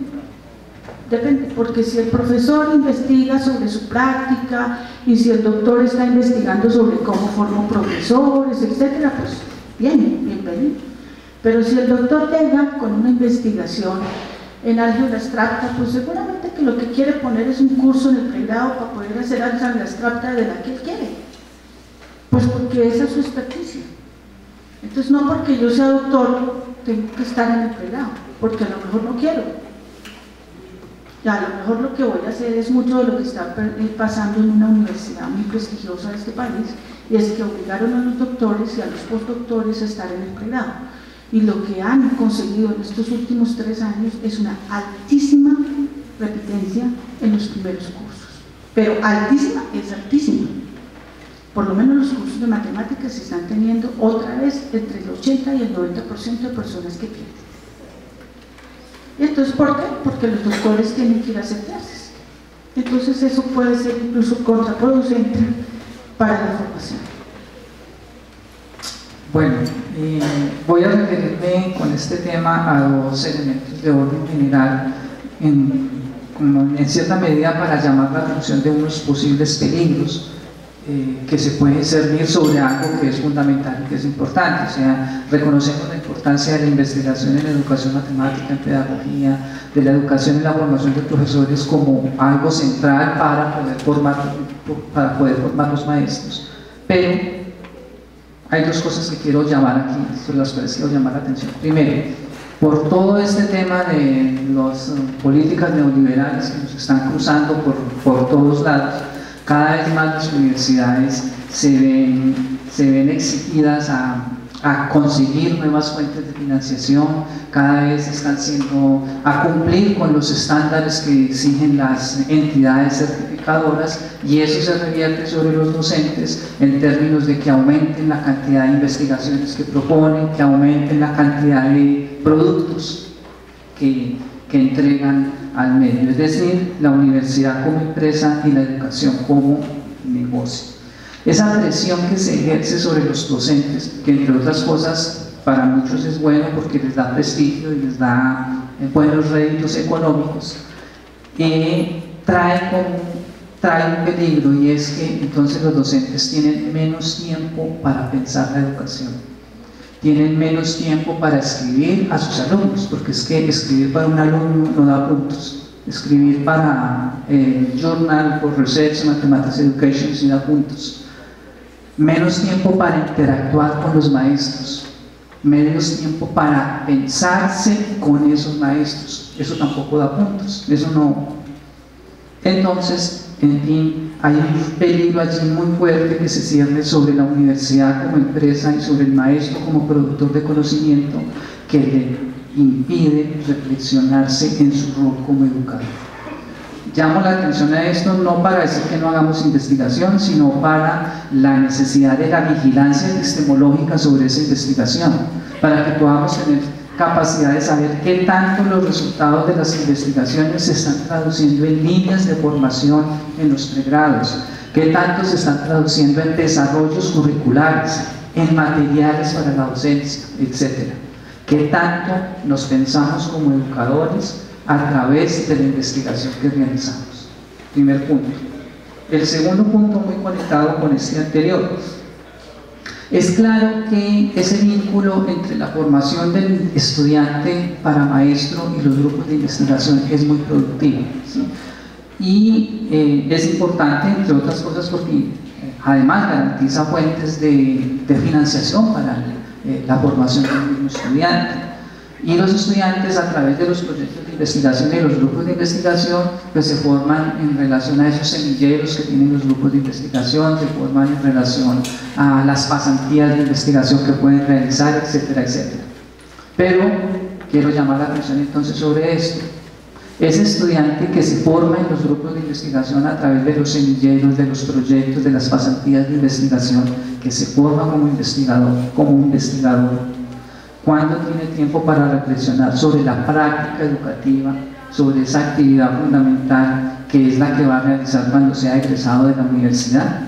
Depende, porque si el profesor investiga sobre su práctica y si el doctor está investigando sobre cómo formó profesores, etcétera, pues bien, bienvenido. Pero si el doctor llega con una investigación en álgebra abstracta, pues seguramente que lo que quiere poner es un curso en el pregrado para poder hacer álgebra abstracta de la que él quiere. Pues porque esa es su experticia. Entonces no porque yo sea doctor tengo que estar en el pregrado, porque a lo mejor no quiero. Y a lo mejor lo que voy a hacer es mucho de lo que está eh, pasando en una universidad muy prestigiosa de este país, y es que obligaron a los doctores y a los postdoctores a estar en el pregrado y lo que han conseguido en estos últimos tres años es una altísima repitencia en los primeros cursos. Pero altísima es altísima. Por lo menos los cursos de matemáticas se están teniendo otra vez entre el 80 y el 90% de personas que pierden. ¿Y entonces por qué? Porque los doctores tienen que ir a hacer. Entonces eso puede ser incluso contraproducente para la formación. Bueno, eh, voy a referirme con este tema a dos elementos de orden general, en, en cierta medida para llamar la atención de unos posibles peligros eh, que se pueden servir sobre algo que es fundamental que es importante. O sea, reconocemos la importancia de la investigación en educación matemática, en pedagogía, de la educación y la formación de profesores como algo central para poder formar, para poder formar los maestros. Pero hay dos cosas que quiero llamar aquí, sobre las cuales quiero llamar la atención. Primero, por todo este tema de las políticas neoliberales que nos están cruzando por, por todos lados, cada vez más las universidades se ven, se ven exigidas a a conseguir nuevas fuentes de financiación, cada vez están siendo a cumplir con los estándares que exigen las entidades certificadoras y eso se revierte sobre los docentes en términos de que aumenten la cantidad de investigaciones que proponen, que aumenten la cantidad de productos que, que entregan al medio, es decir, la universidad como empresa y la educación como negocio. Esa presión que se ejerce sobre los docentes, que entre otras cosas para muchos es bueno porque les da prestigio y les da eh, buenos réditos económicos, eh, trae, como, trae un peligro y es que entonces los docentes tienen menos tiempo para pensar la educación, tienen menos tiempo para escribir a sus alumnos, porque es que escribir para un alumno no da puntos, escribir para el Journal for Research Mathematics Education sí da puntos, menos tiempo para interactuar con los maestros, menos tiempo para pensarse con esos maestros. Eso tampoco da puntos, eso no. Entonces, en fin, hay un peligro allí muy fuerte que se cierne sobre la universidad como empresa y sobre el maestro como productor de conocimiento que le impide reflexionarse en su rol como educador. Llamo la atención a esto no para decir que no hagamos investigación, sino para la necesidad de la vigilancia epistemológica sobre esa investigación, para que podamos tener capacidad de saber qué tanto los resultados de las investigaciones se están traduciendo en líneas de formación en los pregrados, qué tanto se están traduciendo en desarrollos curriculares, en materiales para la docencia, etc. Qué tanto nos pensamos como educadores a través de la investigación que realizamos. Primer punto. El segundo punto muy conectado con este anterior. Es claro que ese vínculo entre la formación del estudiante para maestro y los grupos de investigación es muy productivo. Y eh, es importante, entre otras cosas, porque eh, además garantiza fuentes de, financiación para eh, la formación del mismo estudiante y los estudiantes a través de los proyectos de investigación y los grupos de investigación pues se forman en relación a esos semilleros que tienen los grupos de investigación, se forman en relación a las pasantías de investigación que pueden realizar, etcétera, etcétera. Pero quiero llamar la atención entonces sobre esto. Ese estudiante que se forma en los grupos de investigación a través de los semilleros, de los proyectos, de las pasantías de investigación, que se forma como investigador, como investigador, ¿Cuándo tiene tiempo para reflexionar sobre la práctica educativa, sobre esa actividad fundamental que es la que va a realizar cuando sea egresado de la universidad?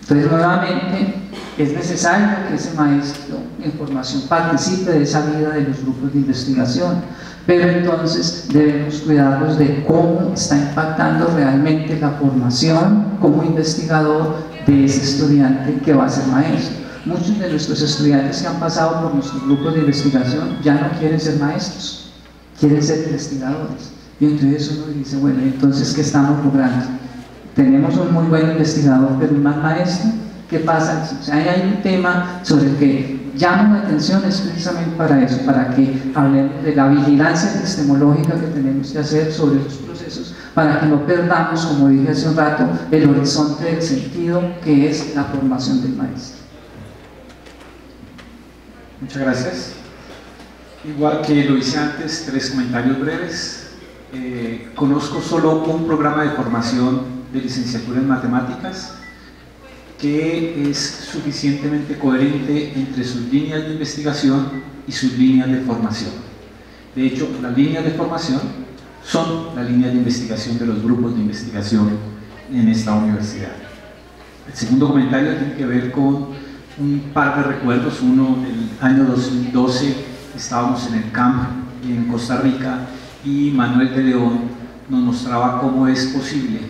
Entonces, nuevamente, es necesario que ese maestro en formación participe de esa vida de los grupos de investigación, pero entonces debemos cuidarnos de cómo está impactando realmente la formación como investigador de ese estudiante que va a ser maestro. Muchos de nuestros estudiantes que han pasado por nuestros grupos de investigación ya no quieren ser maestros, quieren ser investigadores. Y entonces uno dice, bueno, entonces, ¿qué estamos logrando? Tenemos un muy buen investigador, pero un mal maestro. ¿Qué pasa? O sea, hay un tema sobre el que llamo la atención es precisamente para eso, para que hablemos de la vigilancia epistemológica que tenemos que hacer sobre los procesos, para que no perdamos, como dije hace un rato, el horizonte del sentido que es la formación del maestro. Muchas gracias. Igual que lo hice antes, tres comentarios breves. Eh, conozco solo un programa de formación de licenciatura en matemáticas que es suficientemente coherente entre sus líneas de investigación y sus líneas de formación. De hecho, las líneas de formación son las líneas de investigación de los grupos de investigación en esta universidad. El segundo comentario tiene que ver con un par de recuerdos. Uno, el año 2012 estábamos en el camp en Costa Rica y Manuel de León nos mostraba cómo es posible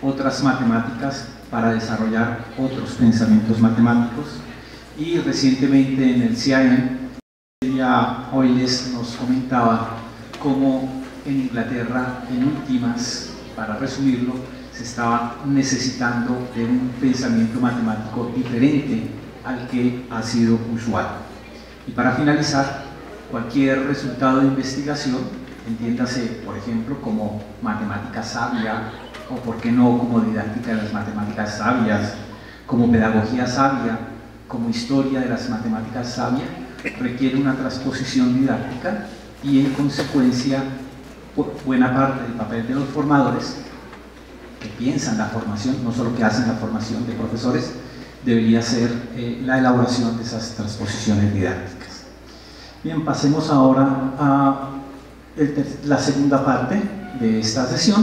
otras matemáticas para desarrollar otros pensamientos matemáticos. Y recientemente en el CIAM, ella hoy les nos comentaba cómo en Inglaterra, en últimas, para resumirlo, se estaba necesitando de un pensamiento matemático diferente al que ha sido usual. Y para finalizar, cualquier resultado de investigación, entiéndase, por ejemplo, como matemática sabia, o por qué no como didáctica de las matemáticas sabias, como pedagogía sabia, como historia de las matemáticas sabias, requiere una transposición didáctica y en consecuencia buena parte del papel de los formadores que piensan la formación, no solo que hacen la formación de profesores, debería ser eh, la elaboración de esas transposiciones didácticas. Bien, pasemos ahora a la segunda parte de esta sesión,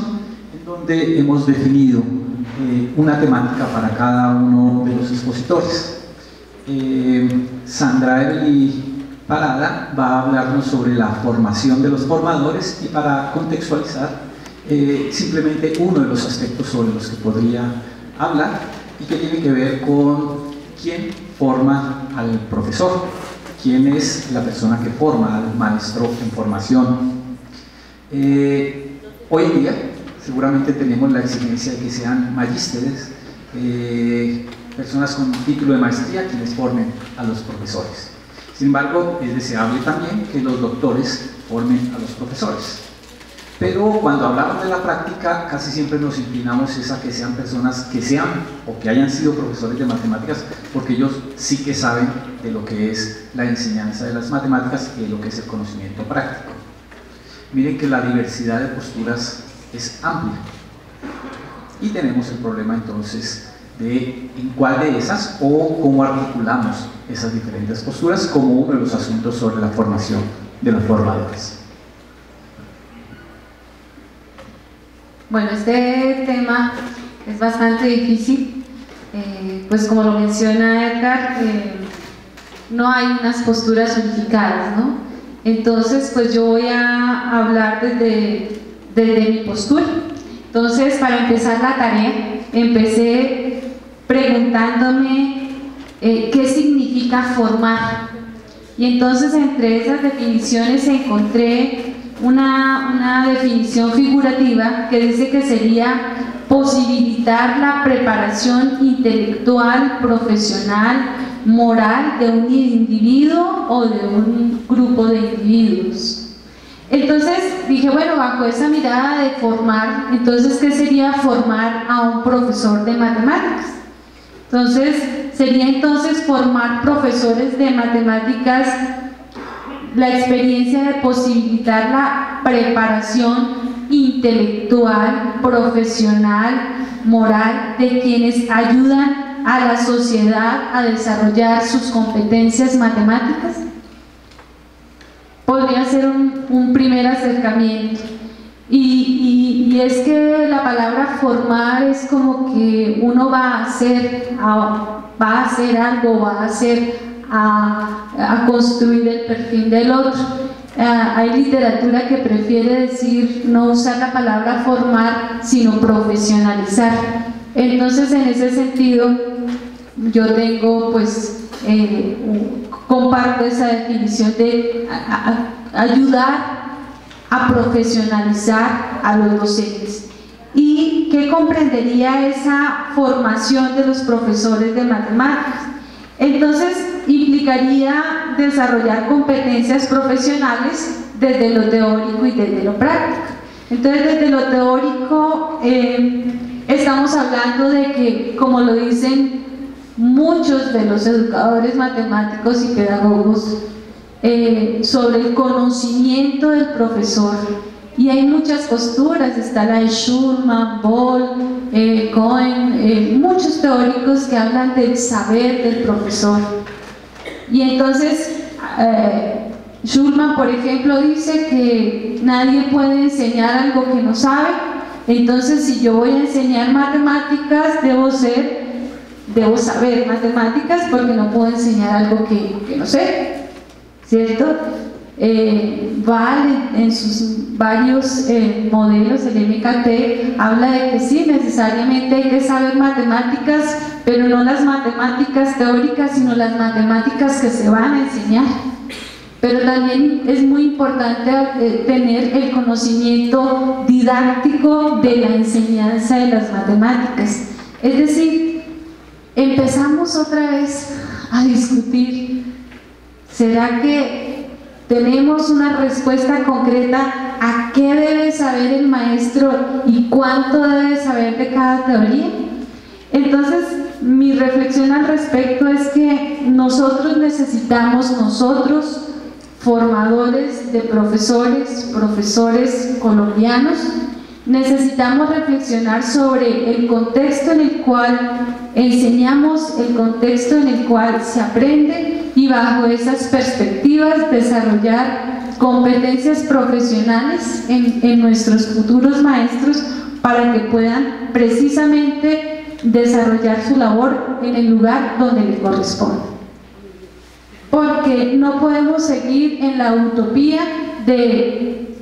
en donde hemos definido eh, una temática para cada uno de los expositores. Eh, Sandra Evelyn Parada va a hablarnos sobre la formación de los formadores y para contextualizar eh, simplemente uno de los aspectos sobre los que podría hablar y que tiene que ver con quién forma al profesor, quién es la persona que forma al maestro en formación. Eh, hoy en día seguramente tenemos la exigencia de que sean magísteres, eh, personas con título de maestría quienes formen a los profesores. Sin embargo, es deseable también que los doctores formen a los profesores. Pero cuando hablamos de la práctica, casi siempre nos inclinamos a que sean personas que sean o que hayan sido profesores de matemáticas, porque ellos sí que saben de lo que es la enseñanza de las matemáticas y de lo que es el conocimiento práctico. Miren que la diversidad de posturas es amplia. Y tenemos el problema entonces de en cuál de esas o cómo articulamos esas diferentes posturas como uno de los asuntos sobre la formación de los formadores. Bueno, este tema es bastante difícil, eh, pues como lo menciona Edgar, eh, no hay unas posturas unificadas, ¿no? Entonces, pues yo voy a hablar desde, desde mi postura. Entonces, para empezar la tarea, empecé preguntándome eh, qué significa formar. Y entonces entre esas definiciones encontré una, una definición figurativa que dice que sería posibilitar la preparación intelectual, profesional, moral de un individuo o de un grupo de individuos. Entonces dije, bueno, bajo esa mirada de formar, entonces, ¿qué sería formar a un profesor de matemáticas? Entonces, sería entonces formar profesores de matemáticas la experiencia de posibilitar la preparación intelectual, profesional, moral de quienes ayudan a la sociedad a desarrollar sus competencias matemáticas? Podría ser un, primer acercamiento. Y, y, es que la palabra formar es como que uno va a hacer, va a hacer algo, va a hacer a, construir el perfil del otro. Ah, hay literatura que prefiere decir, no usar la palabra formar, sino profesionalizar. Entonces, en ese sentido, yo tengo, pues, eh, comparto esa definición de ayudar a profesionalizar a los docentes. ¿Y qué comprendería esa formación de los profesores de matemáticas? Entonces, implicaría desarrollar competencias profesionales desde lo teórico y desde lo práctico. Entonces, desde lo teórico, eh, estamos hablando de que, como lo dicen muchos de los educadores matemáticos y pedagogos, eh, sobre el conocimiento del profesor. Y hay muchas posturas, está la de Schulman, Boll, eh, Cohen, muchos teóricos que hablan del saber del profesor. Y entonces, eh, Schulman, por ejemplo, dice que nadie puede enseñar algo que no sabe. Entonces, si yo voy a enseñar matemáticas, debo ser, debo saber matemáticas porque no puedo enseñar algo que, no sé, ¿cierto? Eh, Val en sus varios eh, modelos, el MKT, habla de que sí, necesariamente hay que saber matemáticas pero no las matemáticas teóricas, sino las matemáticas que se van a enseñar. Pero también es muy importante eh, tener el conocimiento didáctico de la enseñanza de las matemáticas. Es decir, empezamos otra vez a discutir, ¿será que tenemos una respuesta concreta a qué debe saber el maestro y cuánto debe saber de cada teoría? Entonces, mi reflexión al respecto es que nosotros necesitamos, nosotros, formadores de profesores, profesores colombianos, necesitamos reflexionar sobre el contexto en el cual enseñamos, el contexto en el cual se aprende y bajo esas perspectivas desarrollar competencias profesionales en, en nuestros futuros maestros para que puedan precisamente desarrollar su labor en el lugar donde le corresponde. Porque no podemos seguir en la utopía de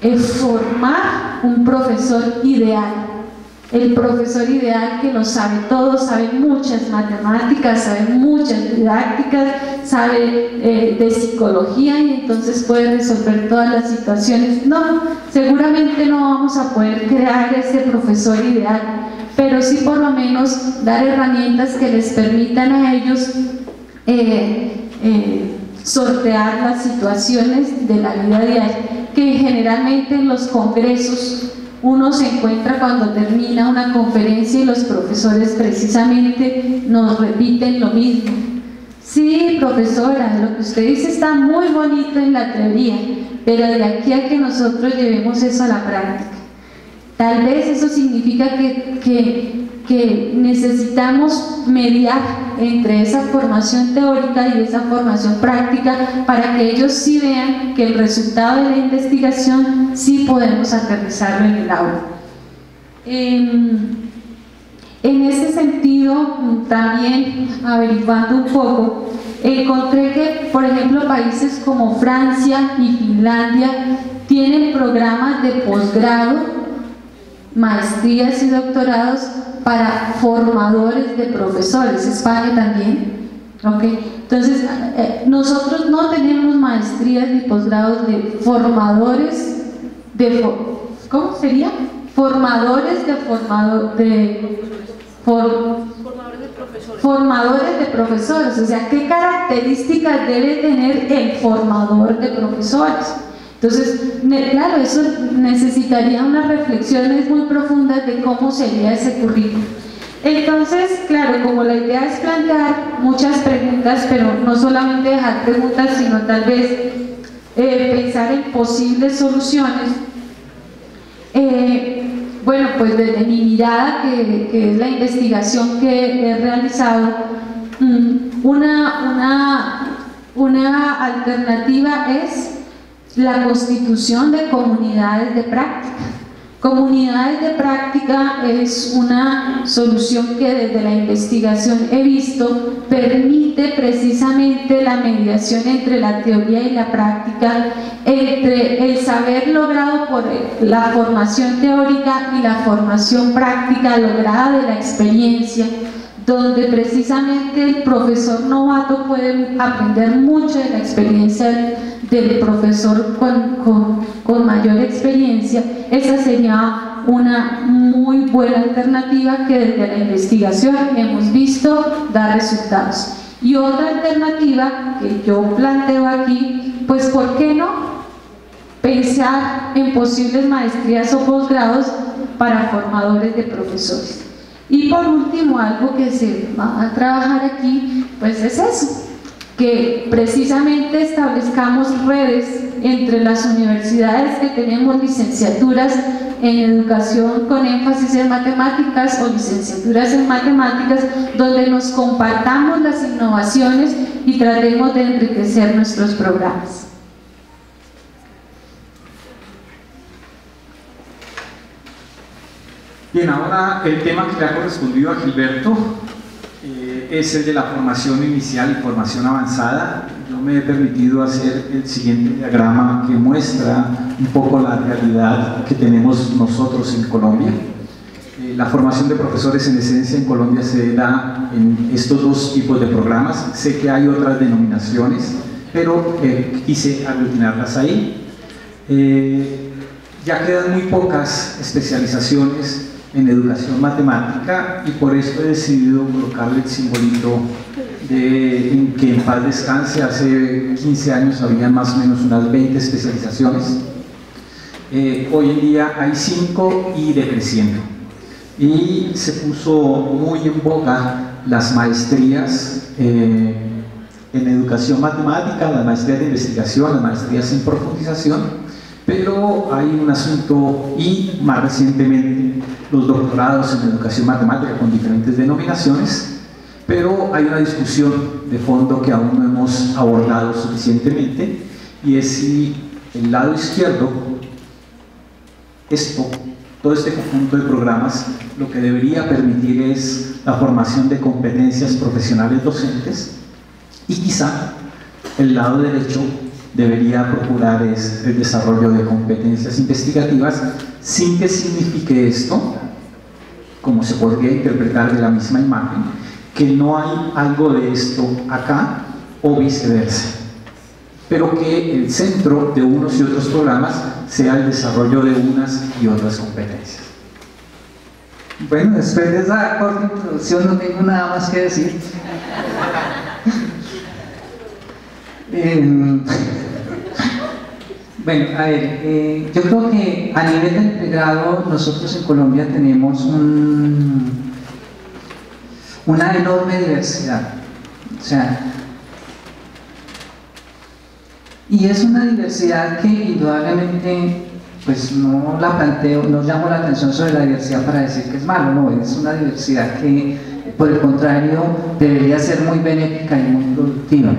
eh, formar un profesor ideal, el profesor ideal que lo sabe todo, sabe muchas matemáticas, sabe muchas didácticas, sabe eh, de psicología y entonces puede resolver todas las situaciones. No, seguramente no vamos a poder crear ese profesor ideal, pero sí por lo menos dar herramientas que les permitan a ellos eh, eh, sortear las situaciones de la vida diaria, que generalmente en los congresos uno se encuentra cuando termina una conferencia y los profesores precisamente nos repiten lo mismo. Sí, profesora, lo que usted dice está muy bonito en la teoría, pero de aquí a que nosotros llevemos eso a la práctica. Tal vez eso significa que, que, necesitamos mediar entre esa formación teórica y esa formación práctica para que ellos sí vean que el resultado de la investigación sí podemos aterrizarlo en el aula. En, en ese sentido, también averiguando un poco, encontré que, por ejemplo, países como Francia y Finlandia tienen programas de posgrado, maestrías y doctorados para formadores de profesores, España también. ¿okay? Entonces, eh, nosotros no tenemos maestrías ni posgrados de formadores de... ¿Cómo sería? Formadores de formador de... formadores de profesores. Formadores de profesores, o sea, ¿qué características debe tener el formador de profesores? Entonces, claro, eso necesitaría unas reflexiones muy profundas de cómo sería ese currículum. Entonces, claro, como la idea es plantear muchas preguntas, pero no solamente dejar preguntas, sino tal vez eh, pensar en posibles soluciones, eh, bueno, pues desde mi mirada, que, es la investigación que he realizado, mm, una, alternativa es la constitución de comunidades de práctica. Comunidades de práctica es una solución que desde la investigación he visto permite precisamente la mediación entre la teoría y la práctica, entre el saber logrado por la formación teórica y la formación práctica lograda de la experiencia, donde precisamente el profesor novato puede aprender mucho de la experiencia del profesor con, con, mayor experiencia, esa sería una muy buena alternativa que desde la investigación hemos visto dar resultados. Y otra alternativa que yo planteo aquí, pues ¿por qué no? Pensar en posibles maestrías o posgrados para formadores de profesores. Y por último, algo que se va a trabajar aquí, pues es eso, que precisamente establezcamos redes entre las universidades que tenemos licenciaturas en educación con énfasis en matemáticas o licenciaturas en matemáticas, donde nos compartamos las innovaciones y tratemos de enriquecer nuestros programas. Bien, ahora el tema que le ha correspondido a Gilberto eh, es el de la formación inicial y formación avanzada. Yo me he permitido hacer el siguiente diagrama que muestra un poco la realidad que tenemos nosotros en Colombia. Eh, la formación de profesores en esencia en Colombia se da en estos dos tipos de programas. Sé que hay otras denominaciones, pero eh, quise aglutinarlas ahí. ya quedan muy pocas especializaciones en educación matemática y por eso he decidido colocarle el simbolito de que en paz descanse, hace 15 años había más o menos unas 20 especializaciones, eh, hoy en día hay 5 y decreciendo. Y se puso muy en boga las maestrías eh, en educación matemática, las maestrías de investigación, las maestrías en profundización, pero hay un asunto y más recientemente los doctorados en educación matemática con diferentes denominaciones, pero hay una discusión de fondo que aún no hemos abordado suficientemente y es si el lado izquierdo, esto, todo este conjunto de programas, lo que debería permitir es la formación de competencias profesionales docentes y quizá el lado derecho debería procurar el desarrollo de competencias investigativas sin que signifique esto, como se podría interpretar de la misma imagen, que no hay algo de esto acá o viceversa, pero que el centro de unos y otros programas sea el desarrollo de unas y otras competencias. Bueno, después de esa corta introducción no tengo nada más que decir. Em, bueno, a ver, eh, yo creo que a nivel del pregrado nosotros en Colombia tenemos una enorme diversidad. O sea, y es una diversidad que indudablemente pues no la planteo, no llamo la atención sobre la diversidad para decir que es malo, no, es una diversidad que por el contrario debería ser muy benéfica y muy productiva.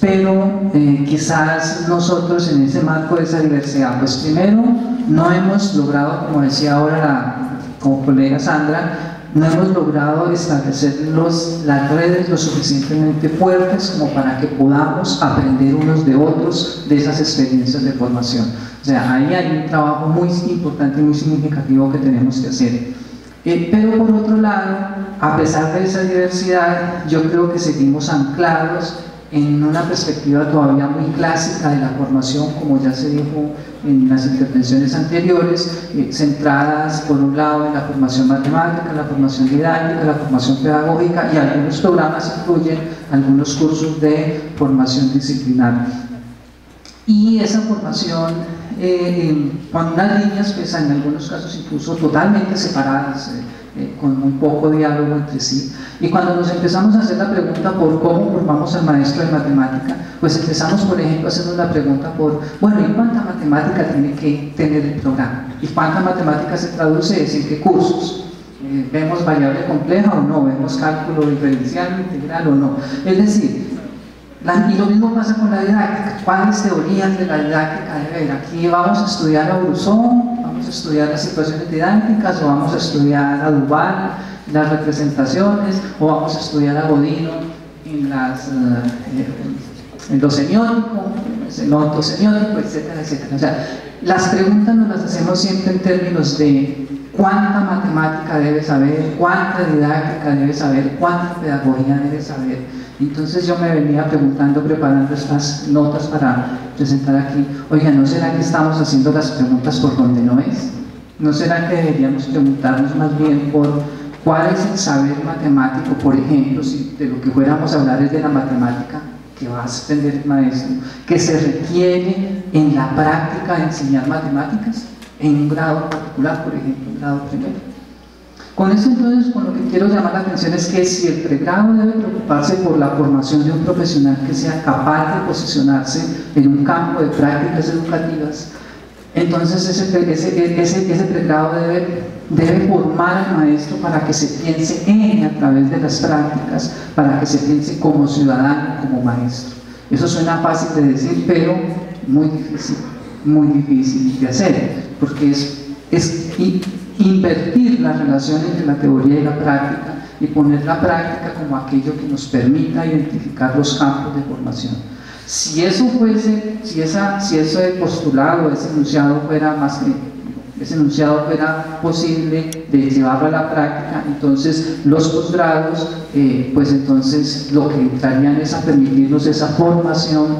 Pero eh, quizás nosotros en ese marco de esa diversidad, pues primero no hemos logrado, como decía ahora la como colega Sandra, no hemos logrado establecer los, las redes lo suficientemente fuertes como para que podamos aprender unos de otros de esas experiencias de formación. O sea, ahí hay un trabajo muy importante y muy significativo que tenemos que hacer. Eh, pero por otro lado, a pesar de esa diversidad, yo creo que seguimos anclados en una perspectiva todavía muy clásica de la formación, como ya se dijo en las intervenciones anteriores, eh, centradas por un lado en la formación matemática, la formación didáctica, la formación pedagógica y algunos programas incluyen algunos cursos de formación disciplinar. Y esa formación eh, con unas líneas, pues en algunos casos incluso totalmente separadas, eh, con muy poco diálogo entre sí. Y cuando nos empezamos a hacer la pregunta por cómo formamos al maestro de matemática, pues empezamos, por ejemplo, haciendo la pregunta por, bueno, ¿y cuánta matemática tiene que tener el programa? ¿Y cuánta matemática se traduce? Es decir, ¿qué cursos? Eh, ¿Vemos variable compleja o no? ¿Vemos cálculo diferencial, integral o no? Es decir, y lo mismo pasa con la didáctica. ¿Cuáles teorías de la didáctica debe haber? Aquí vamos a estudiar a Brusón, vamos a estudiar las situaciones didácticas, o vamos a estudiar a Duval, las representaciones, o vamos a estudiar a Godino en, las, eh, en lo semiótico, en lo autosemiótico, etcétera, etcétera. O sea, las preguntas nos las hacemos siempre en términos de cuánta matemática debe saber, cuánta didáctica debe saber, cuánta pedagogía debe saber entonces yo me venía preguntando, preparando estas notas para presentar aquí, oiga, ¿no será que estamos haciendo las preguntas por donde no es? ¿No será que deberíamos preguntarnos más bien por cuál es el saber matemático, por ejemplo, si de lo que fuéramos a hablar es de la matemática que va a aprender el maestro, que se requiere en la práctica de enseñar matemáticas, en un grado particular, por ejemplo, un grado primero? Con eso entonces, con lo que quiero llamar la atención es que si el pregrado debe preocuparse por la formación de un profesional que sea capaz de posicionarse en un campo de prácticas educativas, entonces ese, ese, ese, pregrado debe, debe formar al maestro para que se piense en a través de las prácticas, para que se piense como ciudadano, como maestro. Eso suena fácil de decir, pero muy difícil, muy difícil de hacer, porque es, es invertir la relación entre la teoría y la práctica y poner la práctica como aquello que nos permita identificar los campos de formación. Si eso fuese, si, esa, si ese postulado, ese enunciado fuera más que ese enunciado fuera posible de llevarlo a la práctica, entonces los posgrados, eh, pues entonces lo que entrarían es a permitirnos esa formación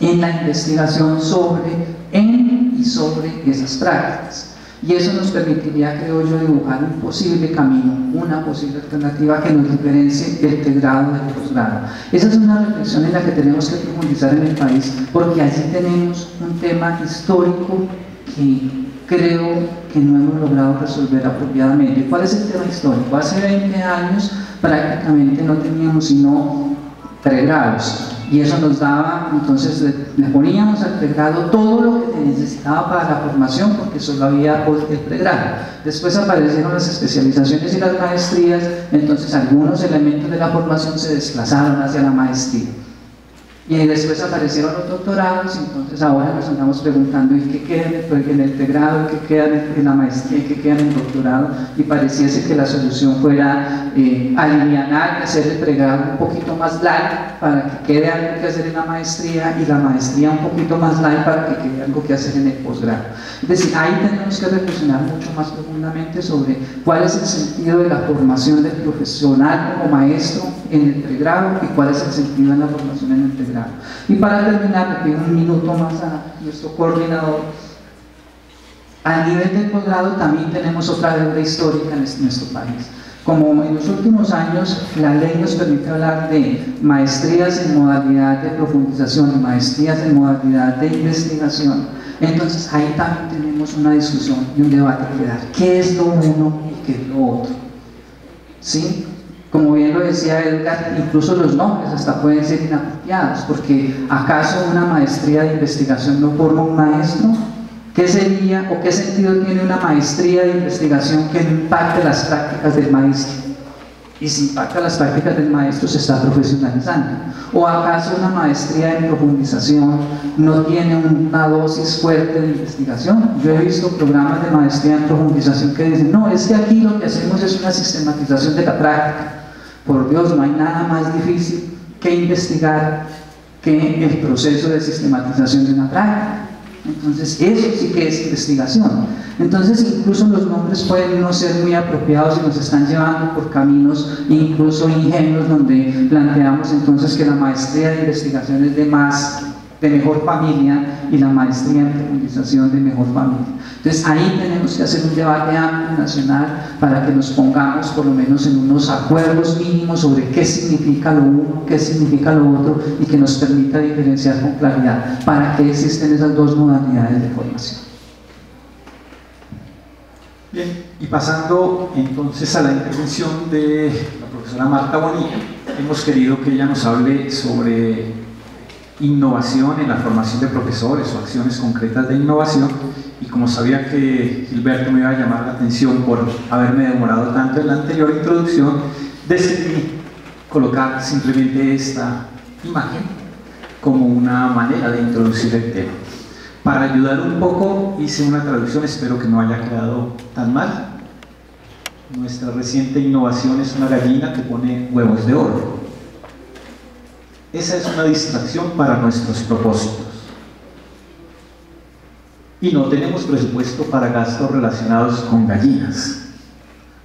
en la investigación sobre, en y sobre esas prácticas. Y eso nos permitiría, creo yo, dibujar un posible camino, una posible alternativa que nos diferencie del pregrado del posgrado. Esa es una reflexión en la que tenemos que profundizar en el país, porque allí tenemos un tema histórico que creo que no hemos logrado resolver apropiadamente. ¿Cuál es el tema histórico? Hace 20 años prácticamente no teníamos sino pregrados y eso nos daba, entonces le, poníamos al pregrado todo lo que necesitaba para la formación porque solo había el pregrado. Después aparecieron las especializaciones y las maestrías, entonces algunos elementos de la formación se desplazaron hacia la maestría. Y después aparecieron los doctorados, entonces ahora nos andamos preguntando ¿y qué queda en el pregrado, qué queda en la maestría, qué queda en el doctorado? Y pareciese que la solución fuera eh, aliviar y hacer el pregrado un poquito más light para que quede algo que hacer en la maestría y la maestría un poquito más light para que quede algo que hacer en el posgrado. Es decir, ahí tenemos que reflexionar mucho más profundamente sobre cuál es el sentido de la formación del profesional como maestro en el pregrado y cuál es el sentido de la formación en el pregrado y para terminar, le pido un minuto más a nuestro coordinador. A nivel del posgrado también tenemos otra deuda histórica en nuestro país. Como en los últimos años la ley nos permite hablar de maestrías en modalidad de profundización y maestrías en modalidad de investigación, entonces ahí también tenemos una discusión y un debate que dar. ¿Qué es lo uno y qué es lo otro? ¿Sí? Como bien lo decía Edgar, incluso los nombres hasta pueden ser inapropiados, porque ¿acaso una maestría de investigación no forma un maestro? ¿Qué sería o qué sentido tiene una maestría de investigación que no impacte las prácticas del maestro? Y si impacta las prácticas del maestro se está profesionalizando. ¿O acaso una maestría en profundización no tiene una dosis fuerte de investigación? Yo he visto programas de maestría en profundización que dicen, no, es que aquí lo que hacemos es una sistematización de la práctica. Por Dios, no hay nada más difícil que investigar que el proceso de sistematización de una práctica. Entonces, eso sí que es investigación. Entonces, incluso los nombres pueden no ser muy apropiados y nos están llevando por caminos incluso ingenuos donde planteamos entonces que la maestría de investigación es de más de mejor familia y la maestría en profundización de mejor familia. Entonces ahí tenemos que hacer un debate amplio nacional para que nos pongamos por lo menos en unos acuerdos mínimos sobre qué significa lo uno, qué significa lo otro y que nos permita diferenciar con claridad para qué existen esas dos modalidades de formación. Bien, y pasando entonces a la intervención de la profesora Marta Bonilla, hemos querido que ella nos hable sobre innovación en la formación de profesores o acciones concretas de innovación y como sabía que Gilberto me iba a llamar la atención por haberme demorado tanto en la anterior introducción, decidí colocar simplemente esta imagen como una manera de introducir el tema. Para ayudar un poco hice una traducción, espero que no haya quedado tan mal. Nuestra reciente innovación es una gallina que pone huevos de oro. Esa es una distracción para nuestros propósitos. Y no tenemos presupuesto para gastos relacionados con gallinas.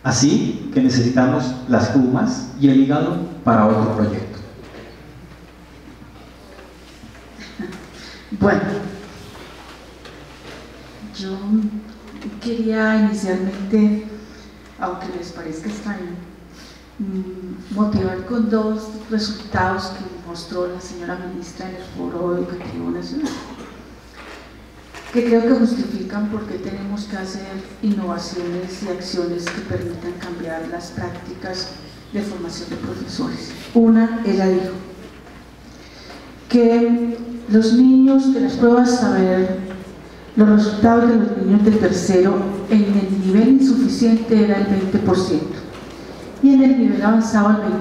Así que necesitamos las plumas y el hígado para otro proyecto. Bueno, yo quería inicialmente, aunque les parezca extraño, motivar con dos resultados que mostró la señora ministra en el Foro Educativo Nacional, que creo que justifican por qué tenemos que hacer innovaciones y acciones que permitan cambiar las prácticas de formación de profesores. Una, ella dijo que los niños que las pruebas saber los resultados de los niños del tercero en el nivel insuficiente era el 20% y en el nivel avanzado el 23%.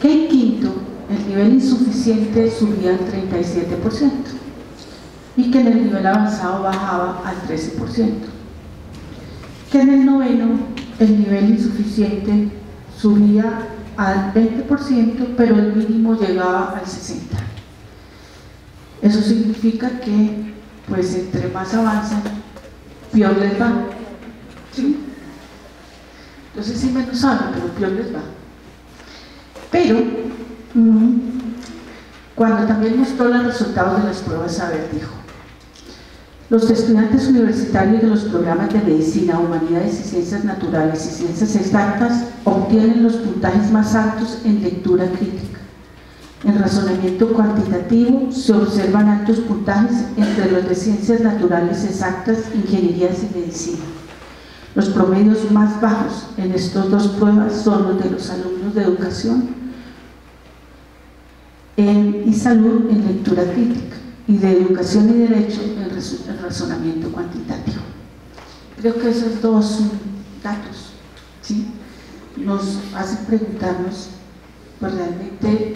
Que en quinto el nivel insuficiente subía al 37% y que en el nivel avanzado bajaba al 13%. Que en el noveno el nivel insuficiente subía al 20%, pero el mínimo llegaba al 60%. Eso significa que, pues, entre más avanzan, peor les va. ¿Sí? Entonces sí menos saben, pero peor les va. Pero cuando también mostró los resultados de las pruebas saber, dijo, los estudiantes universitarios de los programas de medicina, humanidades y ciencias naturales y ciencias exactas obtienen los puntajes más altos en lectura crítica. En razonamiento cuantitativo se observan altos puntajes entre los de ciencias naturales exactas, ingenierías y medicina. Los promedios más bajos en estas dos pruebas son los de los alumnos de educación y salud en lectura crítica y de educación y derecho en razonamiento cuantitativo. Creo que esos dos datos nos hacen preguntarnos pues realmente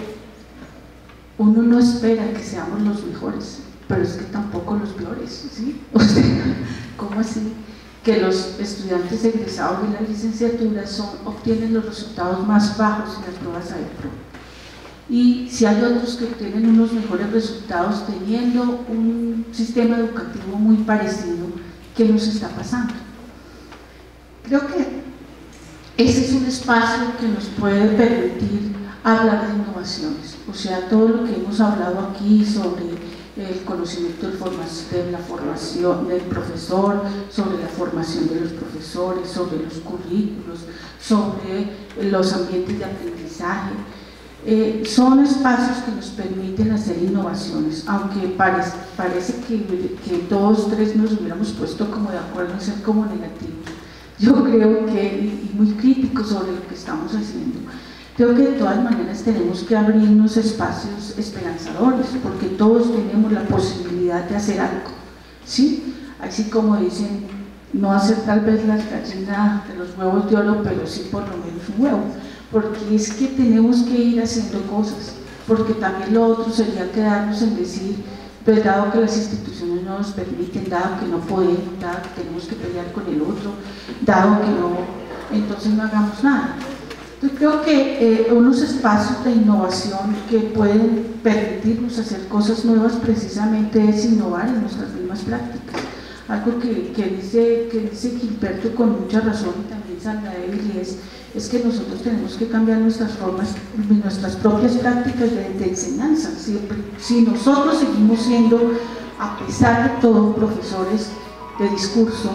uno no espera que seamos los mejores, pero es que tampoco los peores, ¿sí? O sea, ¿cómo así? Que los estudiantes egresados de la licenciatura son, obtienen los resultados más bajos en las pruebas AEPRO. Y si hay otros que obtienen unos mejores resultados teniendo un sistema educativo muy parecido, ¿qué nos está pasando? Creo que ese es un espacio que nos puede permitir hablar de innovaciones, o sea, todo lo que hemos hablado aquí sobre el conocimiento la formación del profesor, sobre la formación de los profesores, sobre los currículos, sobre los ambientes de aprendizaje. Eh, son espacios que nos permiten hacer innovaciones, aunque parece, que, que todos tres nos hubiéramos puesto como de acuerdo en ser como negativos. Yo creo que, y muy críticos sobre lo que estamos haciendo, Creo que de todas maneras tenemos que abrirnos espacios esperanzadores, porque todos tenemos la posibilidad de hacer algo, ¿sí? Así como dicen, no hacer tal vez la gallina de los huevos de oro, pero sí por lo menos un huevo, porque es que tenemos que ir haciendo cosas, porque también lo otro sería quedarnos en decir, pues dado que las instituciones no nos permiten, dado que no podemos, dado que tenemos que pelear con el otro, dado que no, entonces no hagamos nada. Yo creo que eh, unos espacios de innovación que pueden permitirnos hacer cosas nuevas precisamente es innovar en nuestras mismas prácticas. Algo que, que dice, que dice Gilberto con mucha razón y también Sandra es, es que nosotros tenemos que cambiar nuestras formas, nuestras propias prácticas de, de enseñanza. Siempre, si nosotros seguimos siendo, a pesar de todo, profesores de discurso,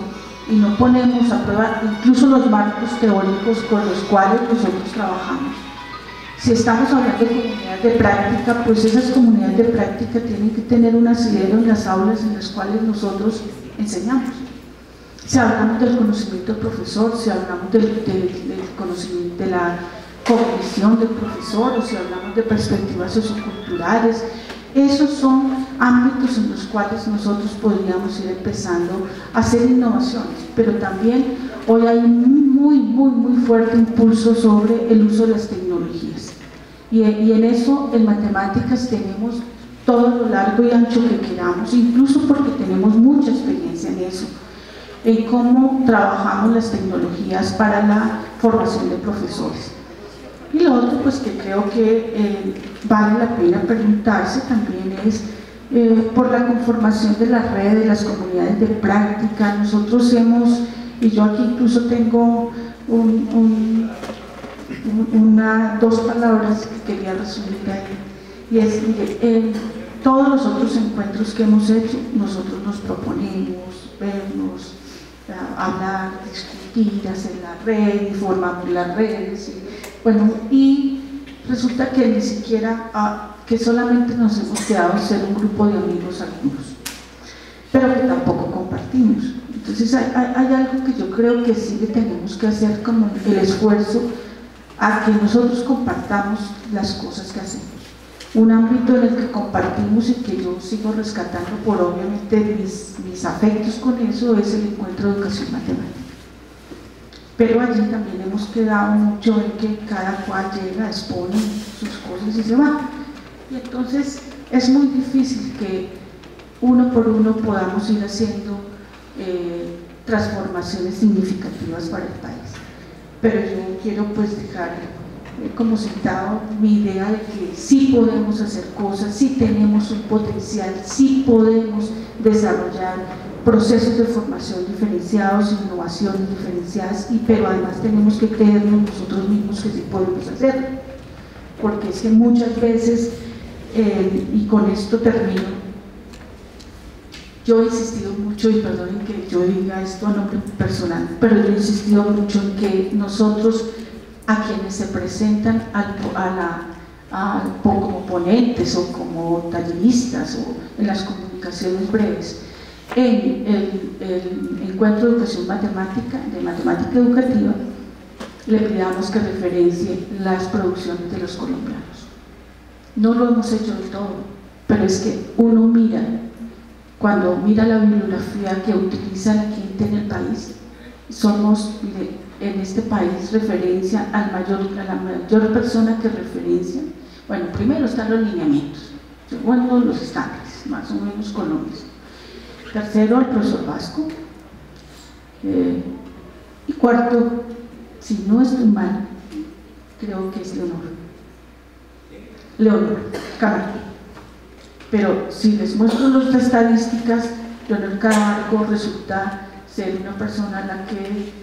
y no ponemos a prueba incluso los marcos teóricos con los cuales nosotros trabajamos. Si estamos hablando de comunidades de práctica, pues esas comunidades de práctica tienen que tener un asidero en las aulas en las cuales nosotros enseñamos. Si hablamos del conocimiento del profesor, si hablamos del, conocimiento de la cognición del profesor, o si hablamos de perspectivas socioculturales, esos son ámbitos en los cuales nosotros podríamos ir empezando a hacer innovaciones, pero también hoy hay un muy, muy, muy fuerte impulso sobre el uso de las tecnologías. Y, en eso, en matemáticas, tenemos todo lo largo y ancho que queramos, incluso porque tenemos mucha experiencia en eso, en cómo trabajamos las tecnologías para la formación de profesores. Y lo otro, pues que creo que eh, vale la pena preguntarse también es eh, por la conformación de la red, de las comunidades de práctica. Nosotros hemos, y yo aquí incluso tengo una, dos palabras que quería resumir ahí, y es, en todos los otros encuentros que hemos hecho, nosotros nos proponemos vernos, hablar, discutir, hacer la red, formamos las redes, bueno, y resulta que ni siquiera ah, que solamente nos hemos quedado en ser un grupo de amigos algunos, pero que tampoco compartimos. Entonces hay, algo que yo creo que sí que tenemos que hacer como el esfuerzo a que nosotros compartamos las cosas que hacemos. Un ámbito en el que compartimos y que yo sigo rescatando por obviamente mis, mis afectos con eso es el encuentro de educación matemática. Pero allí también hemos quedado mucho en que cada cual llega, expone sus cosas y se va. Y entonces es muy difícil que uno por uno podamos ir haciendo eh, transformaciones significativas para el país. Pero yo quiero pues dejar eh, como citado mi idea de que sí podemos hacer cosas, sí tenemos un potencial, sí podemos desarrollar procesos de formación diferenciados, innovaciones diferenciadas, y, pero además tenemos que creernos nosotros mismos que sí podemos hacerlo, porque es que muchas veces eh, y con esto termino. Yo he insistido mucho, y perdonen que yo diga esto a nombre personal, pero yo he insistido mucho en que nosotros, a quienes se presentan al, a la, como ponentes o como talleristas o en las comunicaciones breves, en el, encuentro de educación matemática, de matemática educativa, le pidamos que referencie las producciones de los colombianos. No lo hemos hecho del todo, pero es que uno mira, cuando mira la bibliografía que utiliza la gente en el país, somos en este país referencia al mayor, a la mayor persona que referencia. Bueno, primero están los lineamientos, Segundo, los estándares, más o menos Colombia. Tercero, el profesor Vasco. Eh, y cuarto, si no estoy mal, creo que es Leonor. Leonor Camargo. Pero si les muestro las estadísticas, Leonor Camargo resulta ser una persona a la que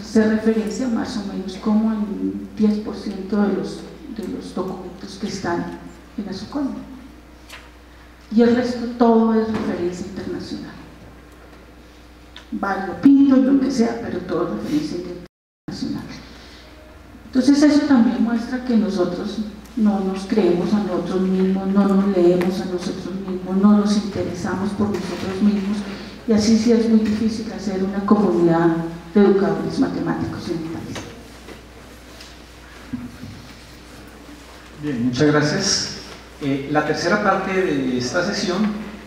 se referencia más o menos como en 10% de los, de los documentos que están en la. Y el resto todo es referencia internacional. Vale, pinto, lo que sea, pero todo es referencia internacional. Entonces eso también muestra que nosotros no nos creemos a nosotros mismos, no nos leemos a nosotros mismos, no nos interesamos por nosotros mismos y así sí es muy difícil hacer una comunidad de educadores matemáticos en el país. Bien, muchas gracias. Eh, la tercera parte de esta sesión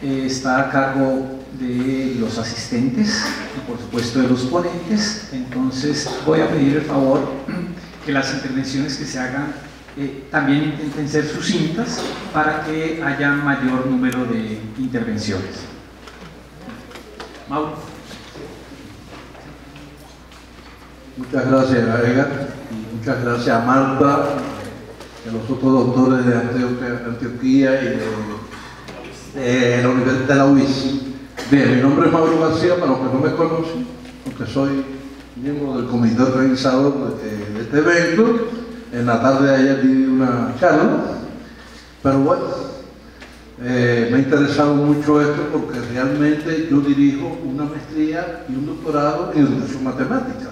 eh, está a cargo de los asistentes y por supuesto de los ponentes, entonces voy a pedir el favor que las intervenciones que se hagan eh, también intenten ser sucintas para que haya mayor número de intervenciones. Mauro. Muchas gracias, Edgar, muchas gracias Marta, a los otros doctores de Antioquía y de, la Universidad de la UIS. Bien, mi nombre es Mauro García, para los que no me conocen, porque soy miembro del comité organizador de, de este evento. En la tarde de ayer di una charla, pero bueno, eh, me ha interesado mucho esto porque realmente yo dirijo una maestría y un doctorado en educación matemática.